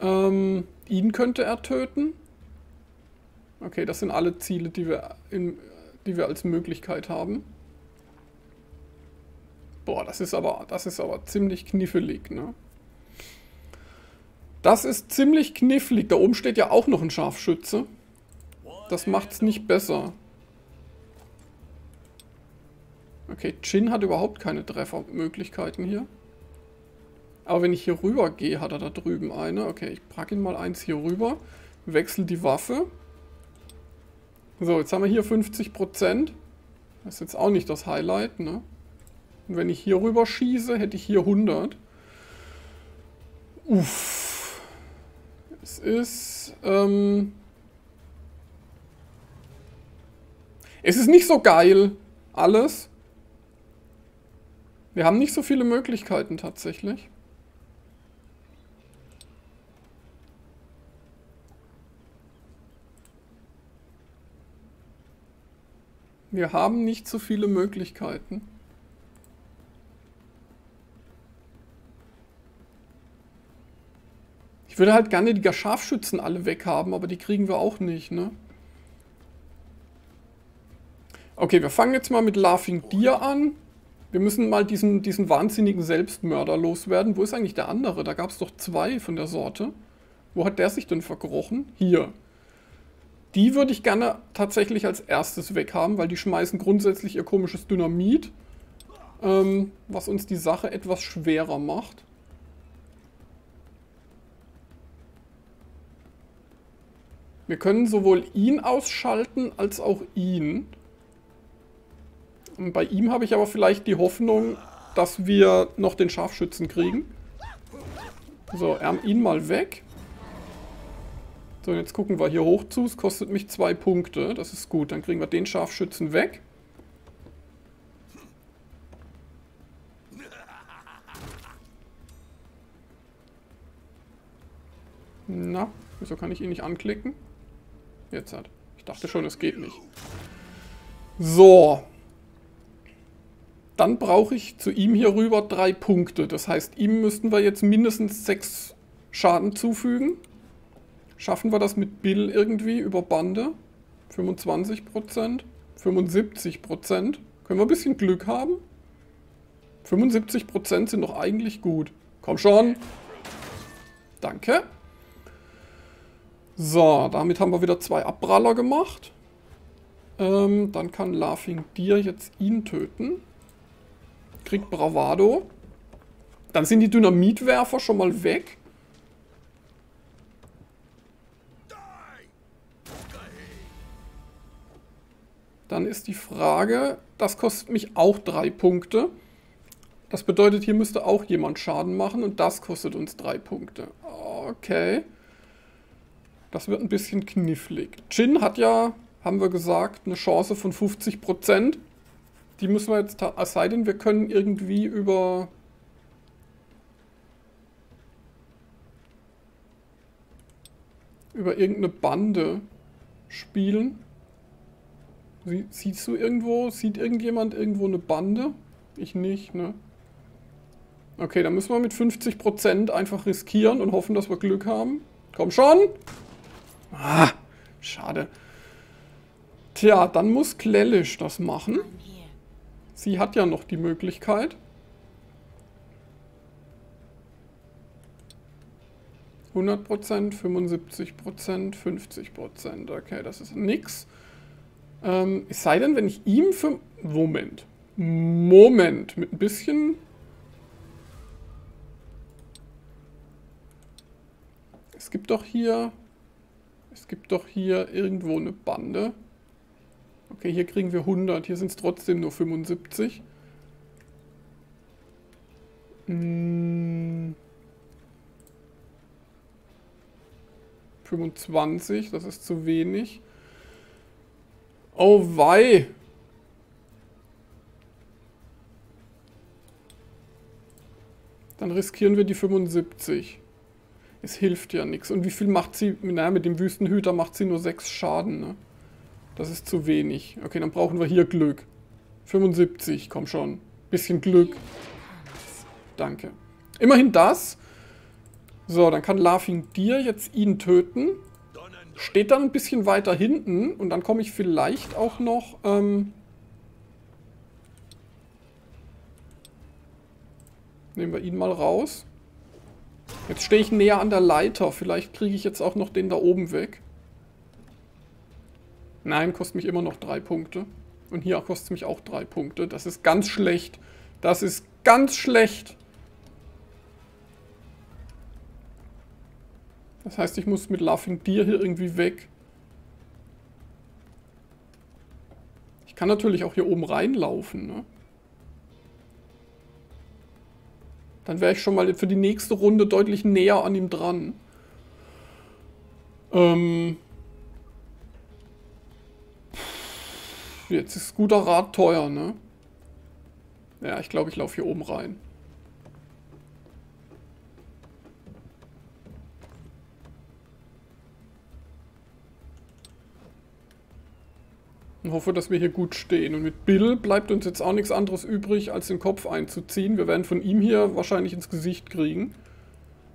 Ähm, ihn könnte er töten. Okay, das sind alle Ziele, die wir, in, die wir als Möglichkeit haben. Boah, das ist aber, das ist aber ziemlich knifflig, ne? Das ist ziemlich knifflig. Da oben steht ja auch noch ein Scharfschütze. Das macht's nicht besser. Okay, Chin hat überhaupt keine Treffermöglichkeiten hier. Aber wenn ich hier rüber gehe, hat er da drüben eine. Okay, ich packe ihn mal eins hier rüber. Wechsel die Waffe. So, jetzt haben wir hier 50%. Das ist jetzt auch nicht das Highlight, ne? Und wenn ich hier rüber schieße, hätte ich hier 100. Uff. Es ist... Ähm es ist nicht so geil, alles. Wir haben nicht so viele Möglichkeiten tatsächlich. Wir haben nicht so viele Möglichkeiten. Ich würde halt gerne die Scharfschützen alle weghaben, aber die kriegen wir auch nicht, ne? Okay, wir fangen jetzt mal mit Laughing Deer an. Wir müssen mal diesen, diesen wahnsinnigen Selbstmörder loswerden. Wo ist eigentlich der andere? Da gab es doch zwei von der Sorte. Wo hat der sich denn verkrochen? Hier. Die würde ich gerne tatsächlich als erstes weghaben, weil die schmeißen grundsätzlich ihr komisches Dynamit, ähm, was uns die Sache etwas schwerer macht. Wir können sowohl ihn ausschalten, als auch ihn. Und bei ihm habe ich aber vielleicht die Hoffnung, dass wir noch den Scharfschützen kriegen. So, ihn mal weg. So, jetzt gucken wir hier hoch zu. Es kostet mich zwei Punkte. Das ist gut. Dann kriegen wir den Scharfschützen weg. Na, wieso kann ich ihn nicht anklicken? Jetzt hat. Ich dachte schon, es geht nicht. So. Dann brauche ich zu ihm hier rüber drei Punkte. Das heißt, ihm müssten wir jetzt mindestens sechs Schaden zufügen. Schaffen wir das mit Bill irgendwie über Bande? 25%, 75%. Können wir ein bisschen Glück haben? 75% sind doch eigentlich gut. Komm schon. Danke. So, damit haben wir wieder zwei Abpraller gemacht. Ähm, dann kann Laughing Deer jetzt ihn töten. Kriegt Bravado. Dann sind die Dynamitwerfer schon mal weg. Dann ist die Frage, das kostet mich auch drei Punkte. Das bedeutet, hier müsste auch jemand Schaden machen und das kostet uns drei Punkte. Okay. Das wird ein bisschen knifflig. Jin hat ja, haben wir gesagt, eine Chance von 50%. Die müssen wir jetzt, es sei denn, wir können irgendwie über... über irgendeine Bande spielen. Sie, siehst du irgendwo, sieht irgendjemand irgendwo eine Bande? Ich nicht, ne? Okay, dann müssen wir mit 50% einfach riskieren und hoffen, dass wir Glück haben. Komm schon! Ah, schade. Tja, dann muss Klellisch das machen. Sie hat ja noch die Möglichkeit. 100%, 75%, 50%. Okay, das ist nix. Ähm, es sei denn, wenn ich ihm für... Moment. Moment. Mit ein bisschen... Es gibt doch hier... Es gibt doch hier irgendwo eine Bande. Okay, hier kriegen wir 100. Hier sind es trotzdem nur 75. Hm. 25, das ist zu wenig. Oh wei. Dann riskieren wir die 75. Es hilft ja nichts. Und wie viel macht sie? Naja, mit dem Wüstenhüter macht sie nur 6 Schaden, ne? Das ist zu wenig. Okay, dann brauchen wir hier Glück. 75, komm schon. Bisschen Glück. Danke. Immerhin das. So, dann kann Laughing Deer jetzt ihn töten. Steht dann ein bisschen weiter hinten und dann komme ich vielleicht auch noch... Ähm Nehmen wir ihn mal raus. Jetzt stehe ich näher an der Leiter. Vielleicht kriege ich jetzt auch noch den da oben weg. Nein, kostet mich immer noch drei Punkte. Und hier kostet es mich auch drei Punkte. Das ist ganz schlecht. Das ist ganz schlecht. Das heißt, ich muss mit Laughing Deer hier irgendwie weg. Ich kann natürlich auch hier oben reinlaufen, ne? Dann wäre ich schon mal für die nächste Runde deutlich näher an ihm dran. Ähm... Jetzt ist guter Rat teuer, ne? Ja, ich glaube, ich laufe hier oben rein. Und hoffe, dass wir hier gut stehen. Und mit Bill bleibt uns jetzt auch nichts anderes übrig, als den Kopf einzuziehen. Wir werden von ihm hier wahrscheinlich ins Gesicht kriegen.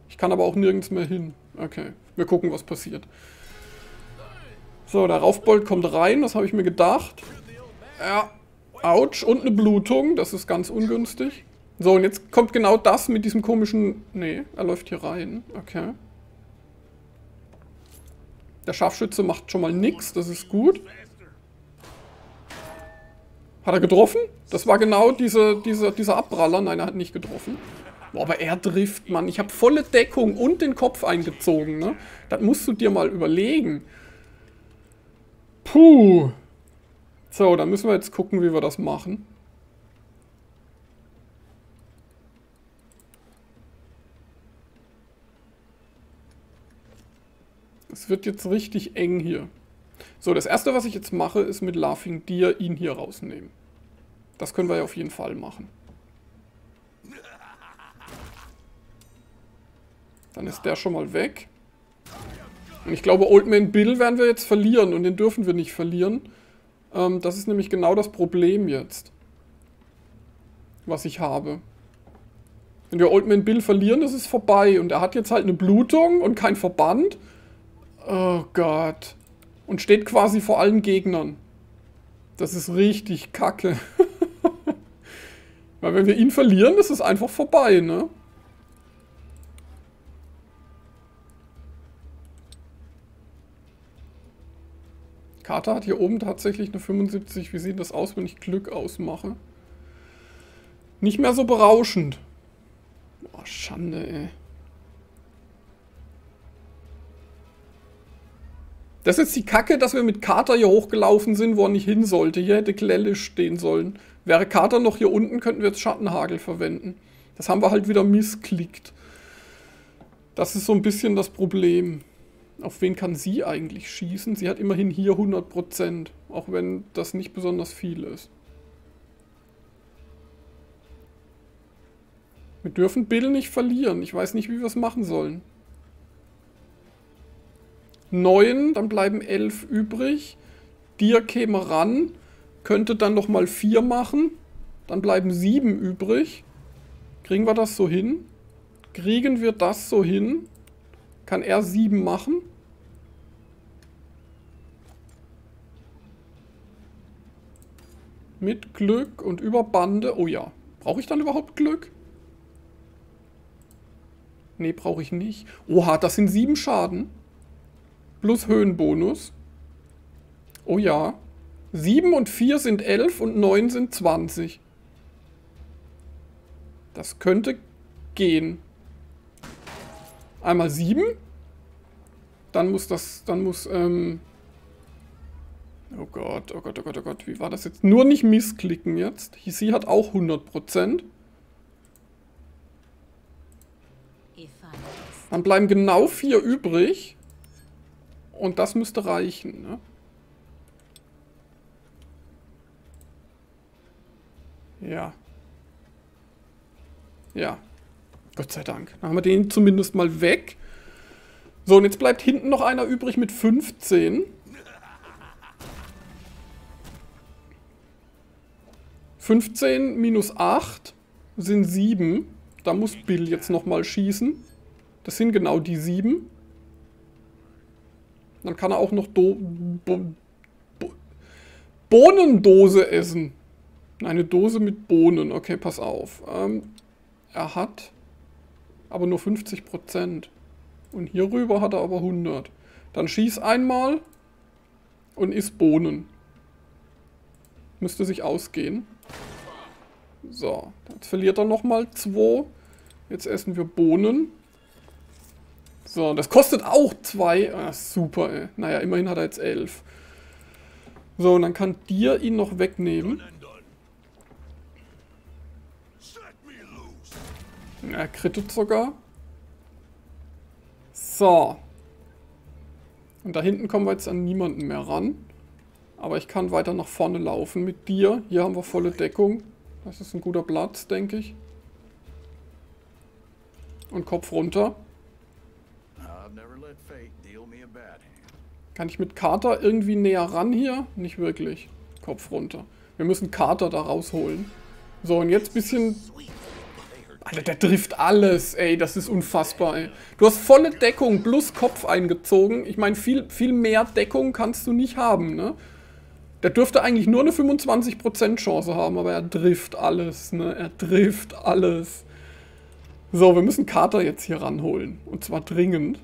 Ich kann aber auch nirgends mehr hin. Okay, wir gucken, was passiert. So, der Raufbold kommt rein, das habe ich mir gedacht. Ja, ouch, und eine Blutung, das ist ganz ungünstig. So, und jetzt kommt genau das mit diesem komischen... Nee, er läuft hier rein. Okay. Der Scharfschütze macht schon mal nichts, das ist gut. Hat er getroffen? Das war genau diese, diese, dieser Abpraller. Nein, er hat nicht getroffen. Boah, aber er trifft, Mann. Ich habe volle Deckung und den Kopf eingezogen, ne? Das musst du dir mal überlegen. Puh. So, dann müssen wir jetzt gucken, wie wir das machen. Es wird jetzt richtig eng hier. So, das erste, was ich jetzt mache, ist mit Laughing Deer ihn hier rausnehmen. Das können wir ja auf jeden Fall machen. Dann ist der schon mal weg. Und ich glaube, Old Man Bill werden wir jetzt verlieren und den dürfen wir nicht verlieren. Ähm, das ist nämlich genau das Problem jetzt. Was ich habe. Wenn wir Old Man Bill verlieren, ist es vorbei. Und er hat jetzt halt eine Blutung und kein Verband. Oh Gott. Und steht quasi vor allen Gegnern. Das ist richtig kacke. Weil wenn wir ihn verlieren, ist es einfach vorbei, ne? Carter hat hier oben tatsächlich eine 75. Wie sieht das aus, wenn ich Glück ausmache? Nicht mehr so berauschend. Boah, Schande, ey. Das ist jetzt die Kacke, dass wir mit Carter hier hochgelaufen sind, wo er nicht hin sollte. Hier hätte Klelle stehen sollen. Wäre Carter noch hier unten, könnten wir jetzt Schattenhagel verwenden. Das haben wir halt wieder missklickt. Das ist so ein bisschen das Problem. Auf wen kann sie eigentlich schießen? Sie hat immerhin hier 100%, auch wenn das nicht besonders viel ist. Wir dürfen Bill nicht verlieren. Ich weiß nicht, wie wir es machen sollen. 9, dann bleiben 11 übrig. Dir käme ran, könnte dann nochmal 4 machen. Dann bleiben 7 übrig. Kriegen wir das so hin? Kriegen wir das so hin? Kann er 7 machen? Mit Glück und über Bande. Oh ja. Brauche ich dann überhaupt Glück? Nee, brauche ich nicht. Oha, das sind 7 Schaden. Plus Höhenbonus. Oh ja. 7 und 4 sind 11 und 9 sind 20. Das könnte gehen. Einmal 7. Dann muss das, dann muss, ähm... Oh Gott, oh Gott, oh Gott, oh Gott, wie war das jetzt? Nur nicht missklicken jetzt. Sie hat auch 100%. Dann bleiben genau 4 übrig. Und das müsste reichen, ne? Ja. Ja. Gott sei Dank. Dann haben wir den zumindest mal weg. So, und jetzt bleibt hinten noch einer übrig mit 15. 15 minus 8 sind 7. Da muss Bill jetzt nochmal schießen. Das sind genau die 7. Dann kann er auch noch Do Bo Bo Bohnendose essen. Eine Dose mit Bohnen. Okay, pass auf. Ähm, er hat aber nur 50%. Und hier rüber hat er aber 100. Dann schieß einmal und isst Bohnen. Müsste sich ausgehen. So, jetzt verliert er nochmal 2. Jetzt essen wir Bohnen. So, das kostet auch zwei. Ah, super, ey. Naja, immerhin hat er jetzt elf. So, und dann kann dir ihn noch wegnehmen. Er krittet sogar. So. Und da hinten kommen wir jetzt an niemanden mehr ran. Aber ich kann weiter nach vorne laufen mit dir. Hier haben wir volle Deckung. Das ist ein guter Platz, denke ich. Und Kopf runter. Kann ich mit Carter irgendwie näher ran hier? Nicht wirklich. Kopf runter. Wir müssen Carter da rausholen. So, und jetzt ein bisschen... Alter, der trifft alles, ey. Das ist unfassbar, ey. Du hast volle Deckung plus Kopf eingezogen. Ich meine, viel, viel mehr Deckung kannst du nicht haben, ne? Der dürfte eigentlich nur eine 25% Chance haben, aber er trifft alles, ne? Er trifft alles. So, wir müssen Carter jetzt hier ranholen. Und zwar dringend.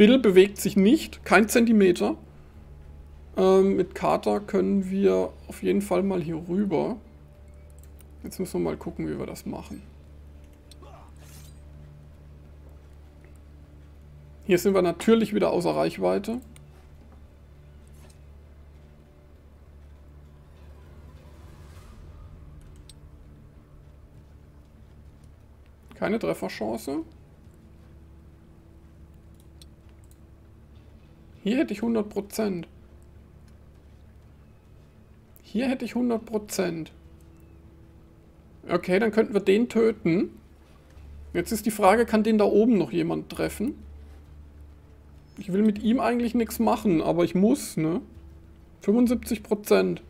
Bill bewegt sich nicht, kein Zentimeter. Ähm, mit Carter können wir auf jeden Fall mal hier rüber. Jetzt müssen wir mal gucken, wie wir das machen. Hier sind wir natürlich wieder außer Reichweite. Keine Trefferchance. Hier hätte ich 100%. Hier hätte ich 100%. Okay, dann könnten wir den töten. Jetzt ist die Frage, kann den da oben noch jemand treffen? Ich will mit ihm eigentlich nichts machen, aber ich muss, ne? 75%.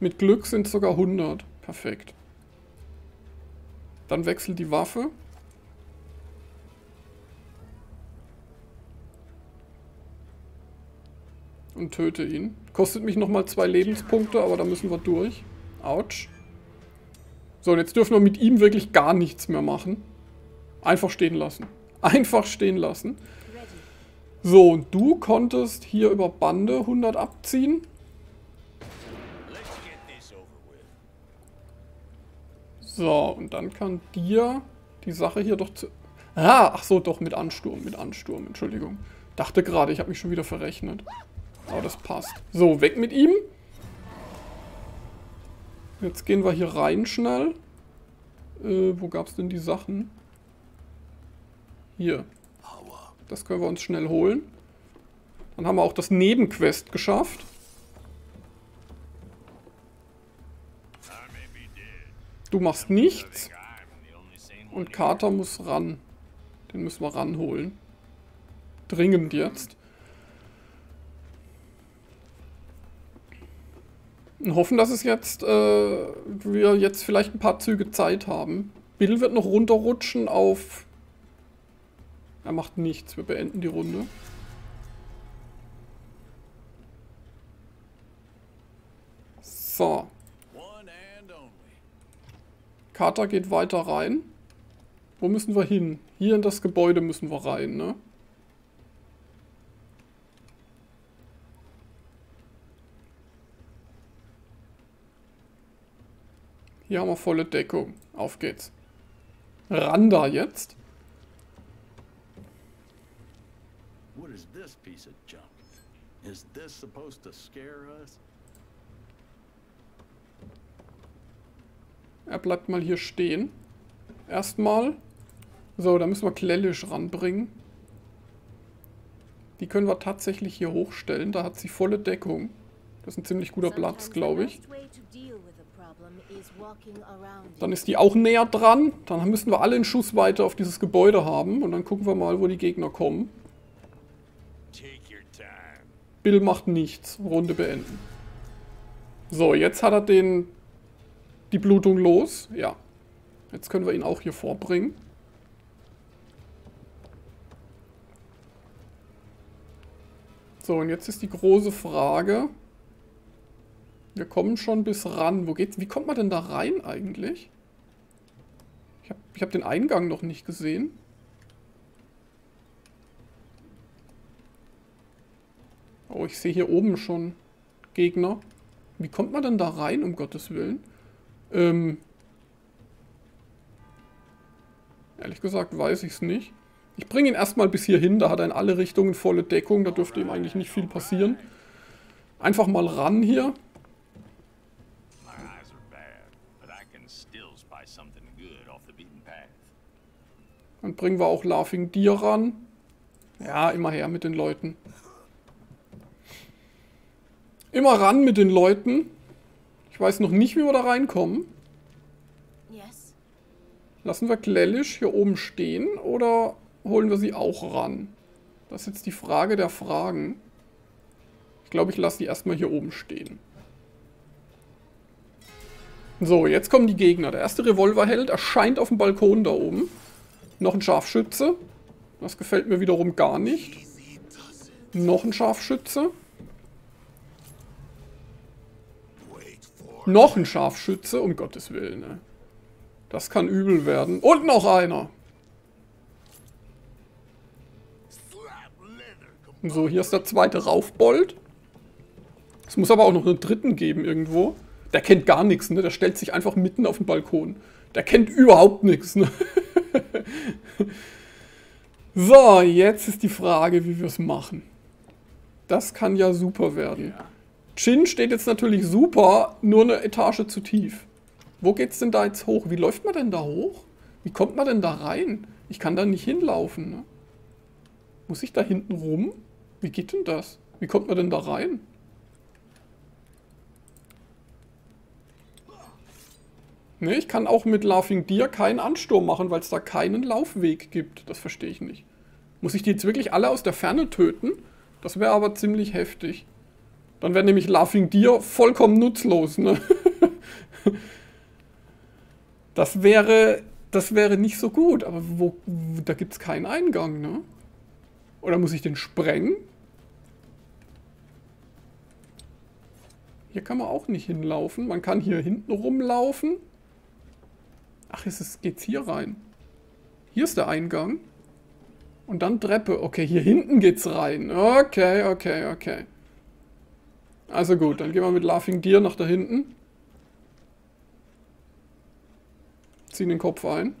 Mit Glück sind es sogar 100. Perfekt. Dann wechselt die Waffe. Und töte ihn. Kostet mich nochmal zwei Lebenspunkte, aber da müssen wir durch. Autsch. So, und jetzt dürfen wir mit ihm wirklich gar nichts mehr machen. Einfach stehen lassen. Einfach stehen lassen. So, und du konntest hier über Bande 100 abziehen. So, und dann kann dir die Sache hier doch zu... Ah, ach so, doch, mit Ansturm, mit Ansturm, Entschuldigung. Dachte gerade, ich habe mich schon wieder verrechnet. Aber das passt. So, weg mit ihm. Jetzt gehen wir hier rein schnell. Äh, wo gab es denn die Sachen? Hier. Das können wir uns schnell holen. Dann haben wir auch das Nebenquest geschafft. Du machst nichts. Und Carter muss ran. Den müssen wir ranholen. Dringend jetzt. Und hoffen, dass es jetzt, äh, wir jetzt vielleicht ein paar Züge Zeit haben. Bill wird noch runterrutschen auf... Er macht nichts, wir beenden die Runde. So. Carter geht weiter rein. Wo müssen wir hin? Hier in das Gebäude müssen wir rein, ne? Hier haben wir volle Deckung. Auf geht's. Randa jetzt. What is this piece of junk? Is this supposed to scare us? Er bleibt mal hier stehen. Erstmal. So, da müssen wir Klellisch ranbringen. Die können wir tatsächlich hier hochstellen. Da hat sie volle Deckung. Das ist ein ziemlich guter Platz, glaube ich. Dann ist die auch näher dran. Dann müssen wir alle in Schussweite auf dieses Gebäude haben. Und dann gucken wir mal, wo die Gegner kommen. Bill macht nichts. Runde beenden. So, jetzt hat er den die Blutung los. Ja. Jetzt können wir ihn auch hier vorbringen. So, und jetzt ist die große Frage. Wir kommen schon bis ran. Wo geht's? Wie kommt man denn da rein eigentlich? Ich habe ich hab den Eingang noch nicht gesehen. Oh, ich sehe hier oben schon Gegner. Wie kommt man denn da rein, um Gottes Willen? Ähm, ehrlich gesagt weiß ich es nicht. Ich bringe ihn erstmal bis hierhin, da hat er in alle Richtungen volle Deckung, da dürfte ihm eigentlich nicht viel passieren. Einfach mal ran hier. Dann bringen wir auch Laughing Deer ran. Ja, immer her mit den Leuten. Immer ran mit den Leuten. Ich weiß noch nicht, wie wir da reinkommen. Yes? Lassen wir Glellish hier oben stehen oder holen wir sie auch ran? Das ist jetzt die Frage der Fragen. Ich glaube, ich lasse die erstmal hier oben stehen. So, jetzt kommen die Gegner. Der erste Revolverheld erscheint auf dem Balkon da oben. Noch ein Scharfschütze. Das gefällt mir wiederum gar nicht. Noch ein Scharfschütze. Noch ein Scharfschütze, um Gottes Willen. Ne? Das kann übel werden. Und noch einer. So, hier ist der zweite Raufbold. Es muss aber auch noch einen dritten geben irgendwo. Der kennt gar nichts, ne? Der stellt sich einfach mitten auf den Balkon. Der kennt überhaupt nichts, ne? so, jetzt ist die Frage, wie wir es machen. Das kann ja super werden. Chin steht jetzt natürlich super, nur eine Etage zu tief. Wo geht's denn da jetzt hoch? Wie läuft man denn da hoch? Wie kommt man denn da rein? Ich kann da nicht hinlaufen, ne? Muss ich da hinten rum? Wie geht denn das? Wie kommt man denn da rein? Ne, ich kann auch mit Laughing Deer keinen Ansturm machen, weil es da keinen Laufweg gibt. Das verstehe ich nicht. Muss ich die jetzt wirklich alle aus der Ferne töten? Das wäre aber ziemlich heftig. Dann wäre nämlich Laughing Deer vollkommen nutzlos, ne? das wäre, das wäre nicht so gut, aber wo, da gibt es keinen Eingang, ne? Oder muss ich den sprengen? Hier kann man auch nicht hinlaufen. Man kann hier hinten rumlaufen. Ach, ist es, geht's hier rein? Hier ist der Eingang. Und dann Treppe. Okay, hier hinten geht's rein. Okay, okay, okay. Also gut, dann gehen wir mit Laughing Deer nach da hinten. Ziehen den Kopf ein.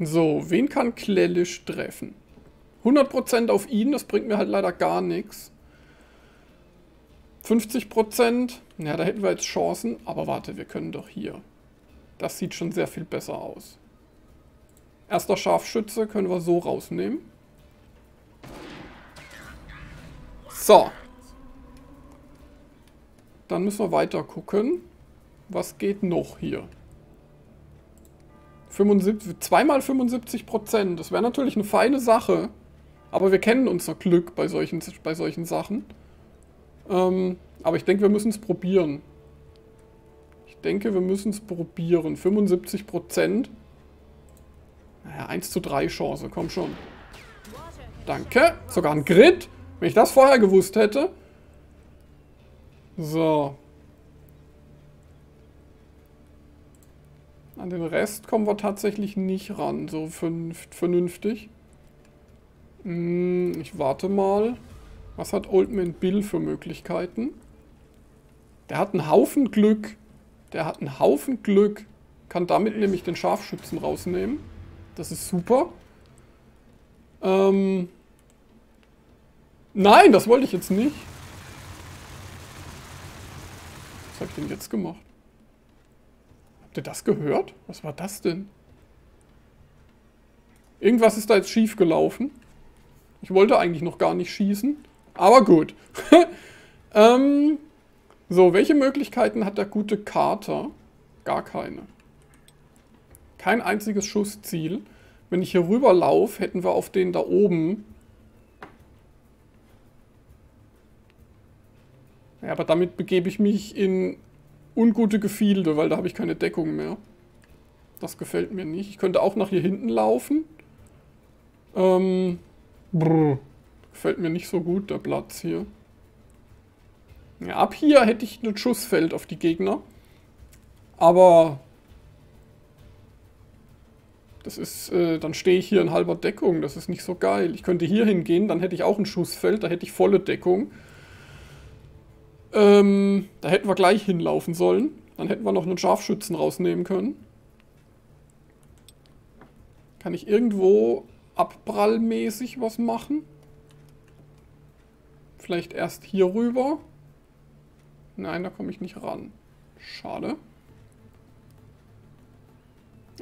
So, wen kann Klellisch treffen? 100% auf ihn, das bringt mir halt leider gar nichts. 50%, ja, da hätten wir jetzt Chancen. Aber warte, wir können doch hier. Das sieht schon sehr viel besser aus. Erster Scharfschütze können wir so rausnehmen. So. Dann müssen wir weiter gucken. Was geht noch hier? 75, zweimal 75 Prozent. Das wäre natürlich eine feine Sache. Aber wir kennen unser Glück bei solchen, bei solchen Sachen. Ähm, aber ich denke, wir müssen es probieren denke, wir müssen es probieren. 75 Prozent. Naja, 1 zu 3 Chance, komm schon. Danke. Sogar ein Grid. Wenn ich das vorher gewusst hätte. So. An den Rest kommen wir tatsächlich nicht ran, so vernünftig. Hm, ich warte mal. Was hat Old Man Bill für Möglichkeiten? Der hat einen Haufen Glück. Der hat einen Haufen Glück. Kann damit nämlich den Scharfschützen rausnehmen. Das ist super. Ähm Nein, das wollte ich jetzt nicht. Was habe ich denn jetzt gemacht? Habt ihr das gehört? Was war das denn? Irgendwas ist da jetzt schief gelaufen. Ich wollte eigentlich noch gar nicht schießen. Aber gut. ähm, so, welche Möglichkeiten hat der gute Kater? Gar keine. Kein einziges Schussziel. Wenn ich hier rüber laufe, hätten wir auf den da oben... Ja, aber damit begebe ich mich in ungute Gefilde, weil da habe ich keine Deckung mehr. Das gefällt mir nicht. Ich könnte auch nach hier hinten laufen. Ähm, brr, gefällt mir nicht so gut, der Platz hier. Ja, ab hier hätte ich ein Schussfeld auf die Gegner. Aber das ist, äh, dann stehe ich hier in halber Deckung. Das ist nicht so geil. Ich könnte hier hingehen, dann hätte ich auch ein Schussfeld, da hätte ich volle Deckung. Ähm, da hätten wir gleich hinlaufen sollen. Dann hätten wir noch einen Scharfschützen rausnehmen können. Kann ich irgendwo abprallmäßig was machen? Vielleicht erst hier rüber. Nein, da komme ich nicht ran. Schade.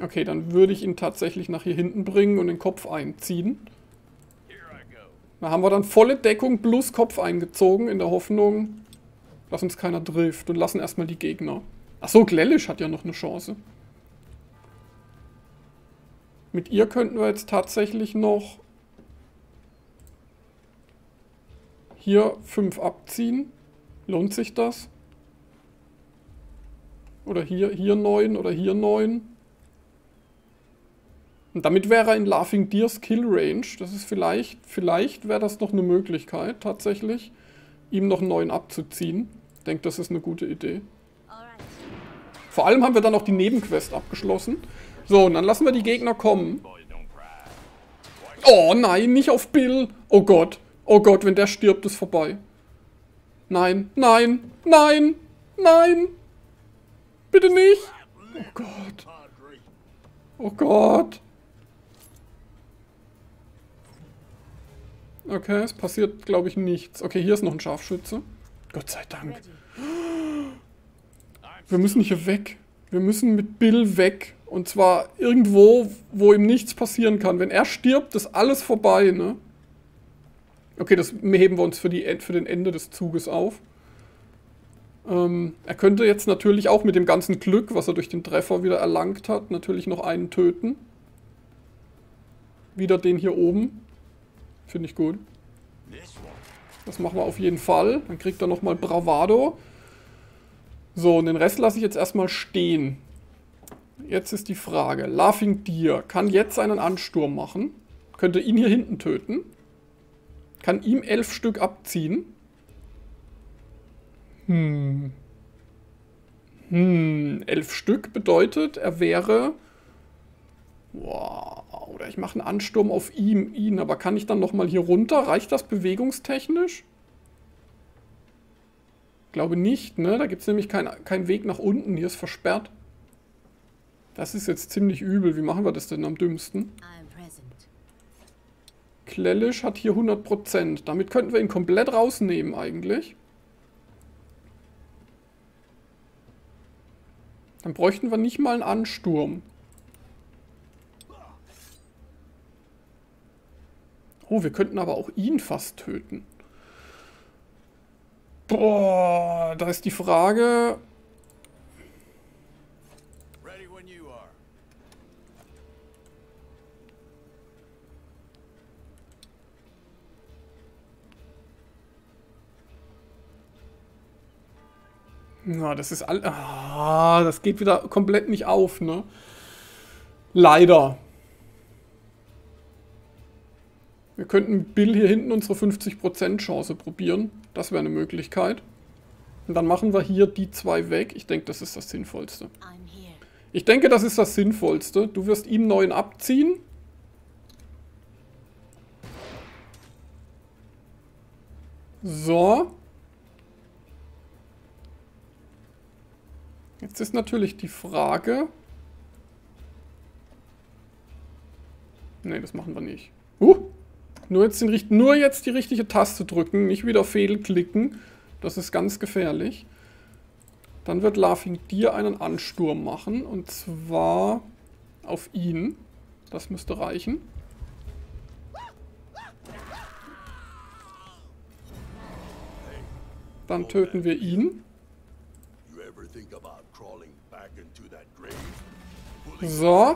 Okay, dann würde ich ihn tatsächlich nach hier hinten bringen und den Kopf einziehen. Da haben wir dann volle Deckung plus Kopf eingezogen, in der Hoffnung, dass uns keiner trifft und lassen erstmal die Gegner. Achso, Glellisch hat ja noch eine Chance. Mit ihr könnten wir jetzt tatsächlich noch hier 5 abziehen. Lohnt sich das? Oder hier, hier 9 oder hier 9. Und damit wäre er in Laughing Deers Kill Range. Das ist vielleicht, vielleicht wäre das noch eine Möglichkeit, tatsächlich, ihm noch 9 abzuziehen. Ich denke, das ist eine gute Idee. Vor allem haben wir dann auch die Nebenquest abgeschlossen. So, und dann lassen wir die Gegner kommen. Oh nein, nicht auf Bill. Oh Gott. Oh Gott, wenn der stirbt, ist vorbei. Nein, nein, nein, nein. Bitte nicht. Oh Gott. Oh Gott. Okay, es passiert, glaube ich, nichts. Okay, hier ist noch ein Scharfschütze. Gott sei Dank. Wir müssen hier weg. Wir müssen mit Bill weg. Und zwar irgendwo, wo ihm nichts passieren kann. Wenn er stirbt, ist alles vorbei, ne? Okay, das heben wir uns für, die, für den Ende des Zuges auf. Ähm, er könnte jetzt natürlich auch mit dem ganzen Glück, was er durch den Treffer wieder erlangt hat, natürlich noch einen töten. Wieder den hier oben. Finde ich gut. Das machen wir auf jeden Fall. Dann kriegt er nochmal Bravado. So, und den Rest lasse ich jetzt erstmal stehen. Jetzt ist die Frage. Laughing Deer kann jetzt einen Ansturm machen. Könnte ihn hier hinten töten. Kann ihm elf Stück abziehen. Hm. Hm, elf Stück bedeutet, er wäre... Wow, oder ich mache einen Ansturm auf ihm, ihn, aber kann ich dann nochmal hier runter? Reicht das bewegungstechnisch? Glaube nicht, ne? Da gibt es nämlich keinen kein Weg nach unten. Hier ist versperrt. Das ist jetzt ziemlich übel. Wie machen wir das denn am dümmsten? I'm. Klellisch hat hier 100%. Damit könnten wir ihn komplett rausnehmen eigentlich. Dann bräuchten wir nicht mal einen Ansturm. Oh, wir könnten aber auch ihn fast töten. Boah, da ist die Frage, Na, das ist all. Ah, das geht wieder komplett nicht auf, ne? Leider. Wir könnten mit Bill hier hinten unsere 50% Chance probieren. Das wäre eine Möglichkeit. Und dann machen wir hier die zwei weg. Ich denke, das ist das Sinnvollste. Ich denke, das ist das Sinnvollste. Du wirst ihm neuen abziehen. So. Jetzt ist natürlich die Frage. Ne, das machen wir nicht. Uh, nur, jetzt den, nur jetzt die richtige Taste drücken, nicht wieder fehlklicken. Das ist ganz gefährlich. Dann wird Laughing Deer einen Ansturm machen. Und zwar auf ihn. Das müsste reichen. Dann töten wir ihn. So.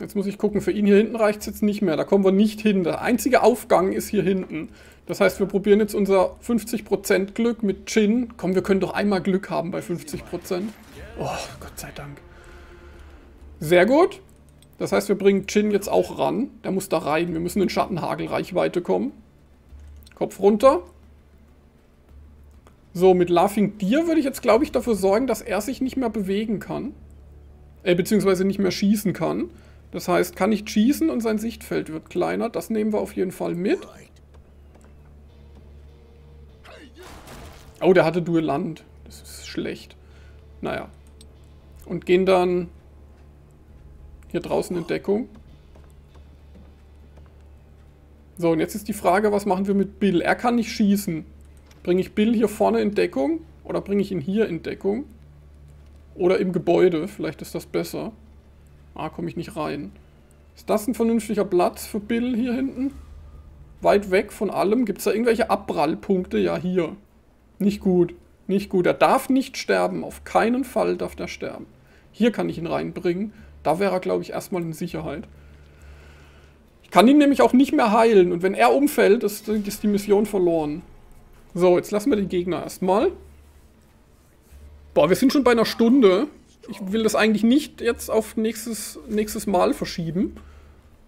Jetzt muss ich gucken, für ihn hier hinten reicht es jetzt nicht mehr. Da kommen wir nicht hin. Der einzige Aufgang ist hier hinten. Das heißt, wir probieren jetzt unser 50% Glück mit Chin. Komm, wir können doch einmal Glück haben bei 50%. Oh, Gott sei Dank. Sehr gut. Das heißt, wir bringen Chin jetzt auch ran. Der muss da rein. Wir müssen in Schattenhagelreichweite kommen. Kopf runter. So, mit Laughing Deer würde ich jetzt, glaube ich, dafür sorgen, dass er sich nicht mehr bewegen kann. Äh, beziehungsweise nicht mehr schießen kann. Das heißt, kann nicht schießen und sein Sichtfeld wird kleiner. Das nehmen wir auf jeden Fall mit. Oh, der hatte Duelland. Das ist schlecht. Naja. Und gehen dann hier draußen in Deckung. So, und jetzt ist die Frage, was machen wir mit Bill? Er kann nicht schießen. Bringe ich Bill hier vorne in Deckung? Oder bringe ich ihn hier in Deckung? Oder im Gebäude, vielleicht ist das besser. Ah, komme ich nicht rein. Ist das ein vernünftiger Platz für Bill hier hinten? Weit weg von allem. Gibt es da irgendwelche Abprallpunkte? Ja, hier. Nicht gut. Nicht gut. Er darf nicht sterben. Auf keinen Fall darf er sterben. Hier kann ich ihn reinbringen. Da wäre er, glaube ich, erstmal in Sicherheit. Ich kann ihn nämlich auch nicht mehr heilen. Und wenn er umfällt, ist, ist die Mission verloren. So, jetzt lassen wir den Gegner erstmal. Boah, wir sind schon bei einer Stunde. Ich will das eigentlich nicht jetzt auf nächstes, nächstes Mal verschieben.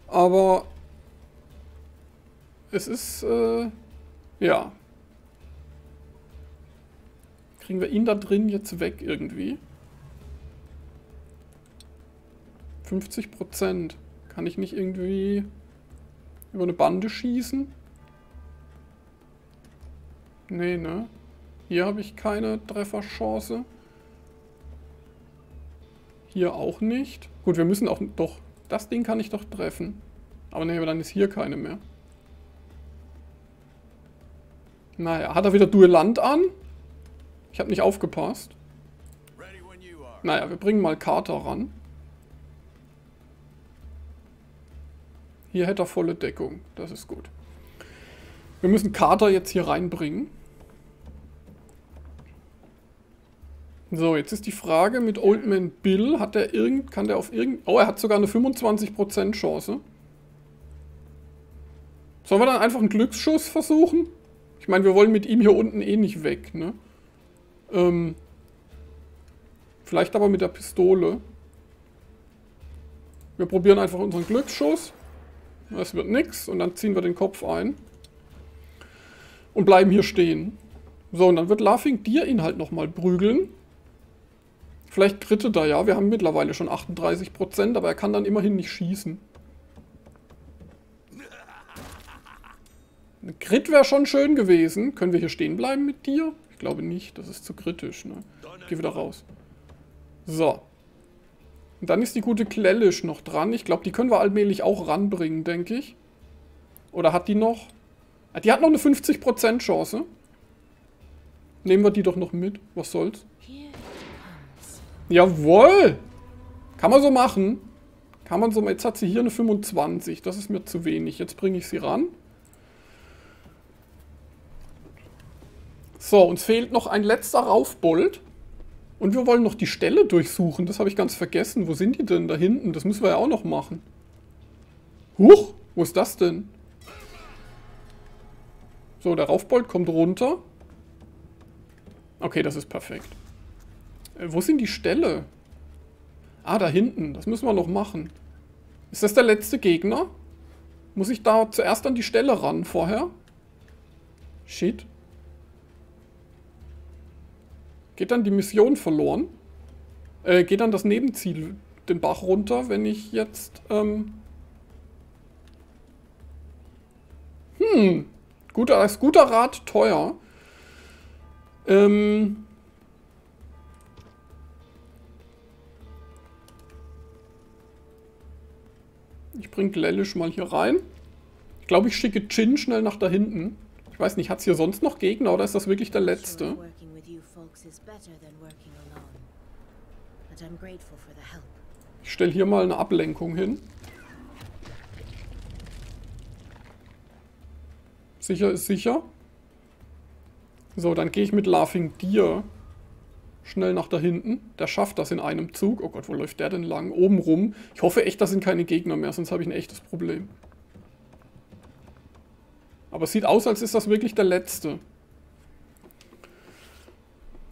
Aber es ist, äh, ja. Kriegen wir ihn da drin jetzt weg irgendwie? 50 Prozent. Kann ich nicht irgendwie über eine Bande schießen? Nee, ne? Hier habe ich keine Trefferchance. Hier auch nicht. Gut, wir müssen auch... Doch, das Ding kann ich doch treffen. Aber nee, dann ist hier keine mehr. Naja, hat er wieder Duellant an? Ich habe nicht aufgepasst. Naja, wir bringen mal Carter ran. Hier hätte er volle Deckung. Das ist gut. Wir müssen Carter jetzt hier reinbringen. So, jetzt ist die Frage mit Old Man Bill. Hat der irgend, kann der auf irgend... Oh, er hat sogar eine 25% Chance. Sollen wir dann einfach einen Glücksschuss versuchen? Ich meine, wir wollen mit ihm hier unten eh nicht weg, ne? Ähm, vielleicht aber mit der Pistole. Wir probieren einfach unseren Glücksschuss. Es wird nix und dann ziehen wir den Kopf ein. Und bleiben hier stehen. So, und dann wird Laughing Deer ihn halt nochmal prügeln. Vielleicht krittet er ja. Wir haben mittlerweile schon 38%, aber er kann dann immerhin nicht schießen. Ein Crit wäre schon schön gewesen. Können wir hier stehen bleiben mit dir? Ich glaube nicht. Das ist zu kritisch. Ne? Geh wieder raus. So. Und dann ist die gute Klellisch noch dran. Ich glaube, die können wir allmählich auch ranbringen, denke ich. Oder hat die noch... Die hat noch eine 50% Chance. Nehmen wir die doch noch mit. Was soll's? Jawohl! Kann man so machen. Kann man so machen. Jetzt hat sie hier eine 25. Das ist mir zu wenig. Jetzt bringe ich sie ran. So, uns fehlt noch ein letzter Raufbold. Und wir wollen noch die Stelle durchsuchen. Das habe ich ganz vergessen. Wo sind die denn? Da hinten. Das müssen wir ja auch noch machen. Huch! Wo ist das denn? So, der Raufbold kommt runter. Okay, das ist perfekt. Äh, wo sind die Ställe? Ah, da hinten. Das müssen wir noch machen. Ist das der letzte Gegner? Muss ich da zuerst an die Stelle ran vorher? Shit. Geht dann die Mission verloren? Äh, geht dann das Nebenziel den Bach runter, wenn ich jetzt, ähm... Hm. Guter, ist guter Rat teuer. Ähm... Ich bringe Glellish mal hier rein. Ich glaube, ich schicke Chin schnell nach da hinten. Ich weiß nicht, hat es hier sonst noch Gegner oder ist das wirklich der letzte? Ich stelle hier mal eine Ablenkung hin. Sicher ist sicher. So, dann gehe ich mit Laughing Deer schnell nach da hinten. Der schafft das in einem Zug. Oh Gott, wo läuft der denn lang? Oben rum. Ich hoffe echt, da sind keine Gegner mehr, sonst habe ich ein echtes Problem. Aber es sieht aus, als ist das wirklich der letzte.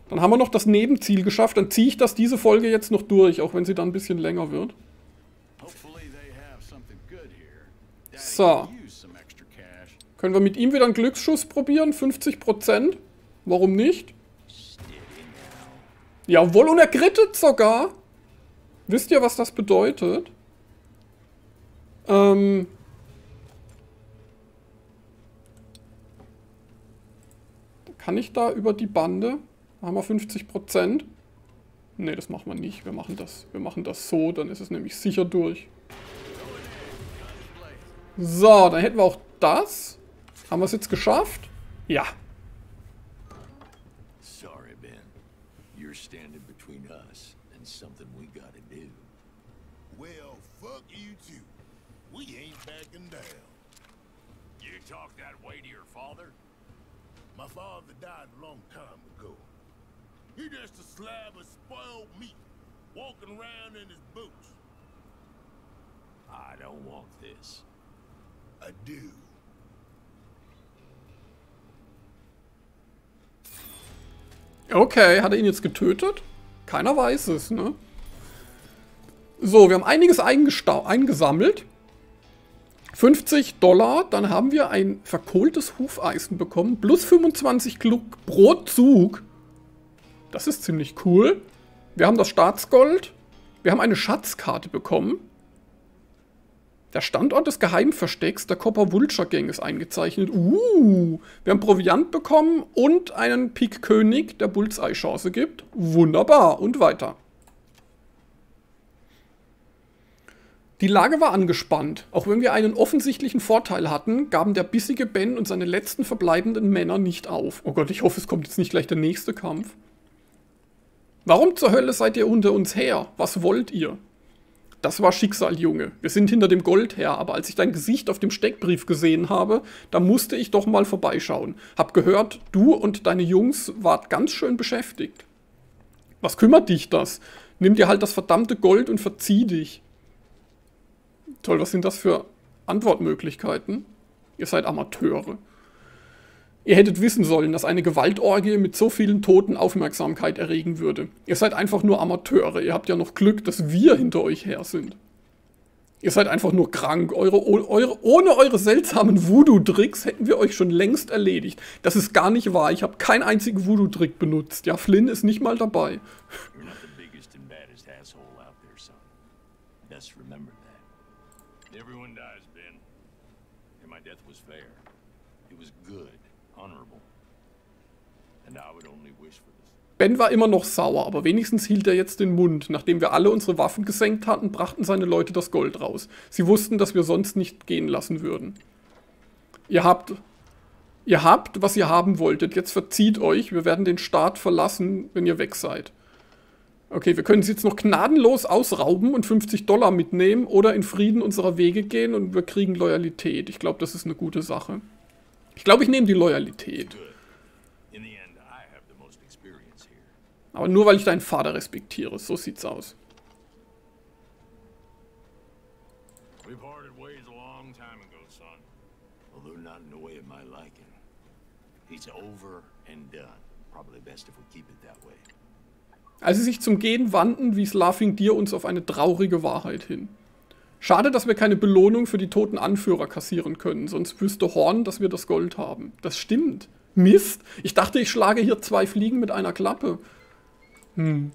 Dann haben wir noch das Nebenziel geschafft. Dann ziehe ich das diese Folge jetzt noch durch, auch wenn sie dann ein bisschen länger wird. So. Können wir mit ihm wieder einen Glücksschuss probieren? 50%? Warum nicht? Jawohl, und er grittet sogar. Wisst ihr, was das bedeutet? Ähm. Kann ich da über die Bande? Da haben wir 50%. Ne, das machen wir nicht. Wir machen das, wir machen das so, dann ist es nämlich sicher durch. So, dann hätten wir auch das. Haben wir es jetzt geschafft? Ja, My father died a long time ago. He just a slab of spoiled meat, walking around in his boots. I don't want this. I do. Okay, hat er ihn jetzt getötet? Keiner weiß es, ne? So, wir haben einiges eingestau- eingesammelt. 50 Dollar, dann haben wir ein verkohltes Hufeisen bekommen. Plus 25 Gluck pro Zug. Das ist ziemlich cool. Wir haben das Staatsgold. Wir haben eine Schatzkarte bekommen. Der Standort des Geheimverstecks der Copper Vulture Gang ist eingezeichnet. Uh, wir haben Proviant bekommen und einen Pik König, der Bullseye-Chance gibt. Wunderbar. Und weiter. Die Lage war angespannt. Auch wenn wir einen offensichtlichen Vorteil hatten, gaben der bissige Ben und seine letzten verbleibenden Männer nicht auf. Oh Gott, ich hoffe, es kommt jetzt nicht gleich der nächste Kampf. Warum zur Hölle seid ihr unter uns her? Was wollt ihr? Das war Schicksal, Junge. Wir sind hinter dem Gold her, aber als ich dein Gesicht auf dem Steckbrief gesehen habe, da musste ich doch mal vorbeischauen. Hab gehört, du und deine Jungs wart ganz schön beschäftigt. Was kümmert dich das? Nimm dir halt das verdammte Gold und verzieh dich. Toll, was sind das für Antwortmöglichkeiten? Ihr seid Amateure. Ihr hättet wissen sollen, dass eine Gewaltorgie mit so vielen Toten Aufmerksamkeit erregen würde. Ihr seid einfach nur Amateure. Ihr habt ja noch Glück, dass wir hinter euch her sind. Ihr seid einfach nur krank. Eure, eure, ohne eure seltsamen Voodoo-Tricks hätten wir euch schon längst erledigt. Das ist gar nicht wahr. Ich habe keinen einzigen Voodoo-Trick benutzt. Ja, Flynn ist nicht mal dabei. Ben war immer noch sauer, aber wenigstens hielt er jetzt den Mund. Nachdem wir alle unsere Waffen gesenkt hatten, brachten seine Leute das Gold raus. Sie wussten, dass wir sonst nicht gehen lassen würden. Ihr habt. Ihr habt, was ihr haben wolltet. Jetzt verzieht euch. Wir werden den Staat verlassen, wenn ihr weg seid. Okay, wir können sie jetzt noch gnadenlos ausrauben und 50 Dollar mitnehmen oder in Frieden unserer Wege gehen und wir kriegen Loyalität. Ich glaube, das ist eine gute Sache. Ich glaube, ich nehme die Loyalität. Good. In the end, I have the most experience here. Aber nur weil ich deinen Vater respektiere. So sieht's aus. We parted ways a long time ago, son. Although not in the way of my liking. He's over and done. Probably best if we keep it that way. Als sie sich zum Gehen wandten, wies Laughing Deer uns auf eine traurige Wahrheit hin. Schade, dass wir keine Belohnung für die toten Anführer kassieren können, sonst wüsste Horn, dass wir das Gold haben. Das stimmt. Mist. Ich dachte, ich schlage hier zwei Fliegen mit einer Klappe. Hm.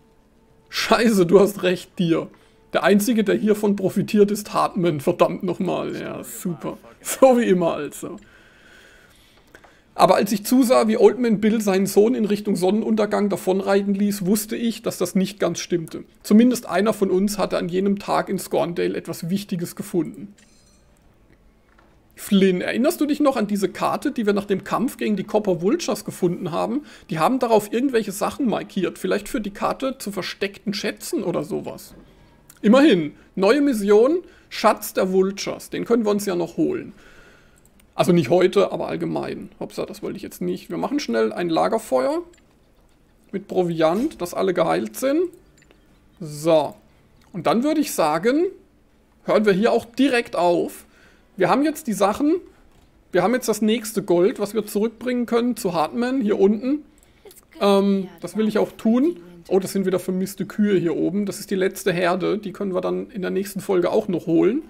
Scheiße, du hast recht, Deer. Der Einzige, der hiervon profitiert, ist Hartman. Verdammt nochmal. Ja, super. So wie immer also. Aber als ich zusah, wie Oldman Bill seinen Sohn in Richtung Sonnenuntergang davonreiten ließ, wusste ich, dass das nicht ganz stimmte. Zumindest einer von uns hatte an jenem Tag in Scorndale etwas Wichtiges gefunden. Flynn, erinnerst du dich noch an diese Karte, die wir nach dem Kampf gegen die Copper Vultures gefunden haben? Die haben darauf irgendwelche Sachen markiert. Vielleicht für die Karte zu versteckten Schätzen oder sowas. Immerhin, neue Mission, Schatz der Vultures. Den können wir uns ja noch holen. Also nicht heute, aber allgemein. Hopsa, das wollte ich jetzt nicht. Wir machen schnell ein Lagerfeuer mit Proviant, dass alle geheilt sind. So. Und dann würde ich sagen, hören wir hier auch direkt auf. Wir haben jetzt die Sachen. Wir haben jetzt das nächste Gold, was wir zurückbringen können zu Hartman hier unten. Ähm, das will ich auch tun. Oh, das sind wieder vermisste Kühe hier oben. Das ist die letzte Herde. Die können wir dann in der nächsten Folge auch noch holen.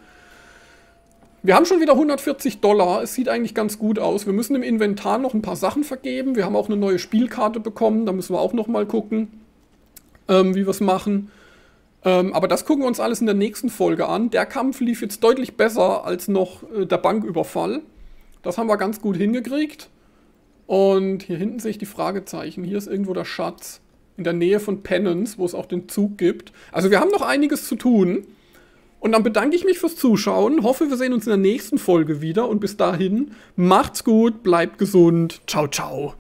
Wir haben schon wieder 140 Dollar. Es sieht eigentlich ganz gut aus. Wir müssen im Inventar noch ein paar Sachen vergeben. Wir haben auch eine neue Spielkarte bekommen. Da müssen wir auch noch mal gucken, ähm, wie wir es machen. Ähm, aber das gucken wir uns alles in der nächsten Folge an. Der Kampf lief jetzt deutlich besser als noch äh, der Banküberfall. Das haben wir ganz gut hingekriegt. Und hier hinten sehe ich die Fragezeichen. Hier ist irgendwo der Schatz. In der Nähe von Penance, wo es auch den Zug gibt. Also wir haben noch einiges zu tun. Und dann bedanke ich mich fürs Zuschauen. Hoffe, wir sehen uns in der nächsten Folge wieder. Und bis dahin, macht's gut, bleibt gesund. Ciao, ciao.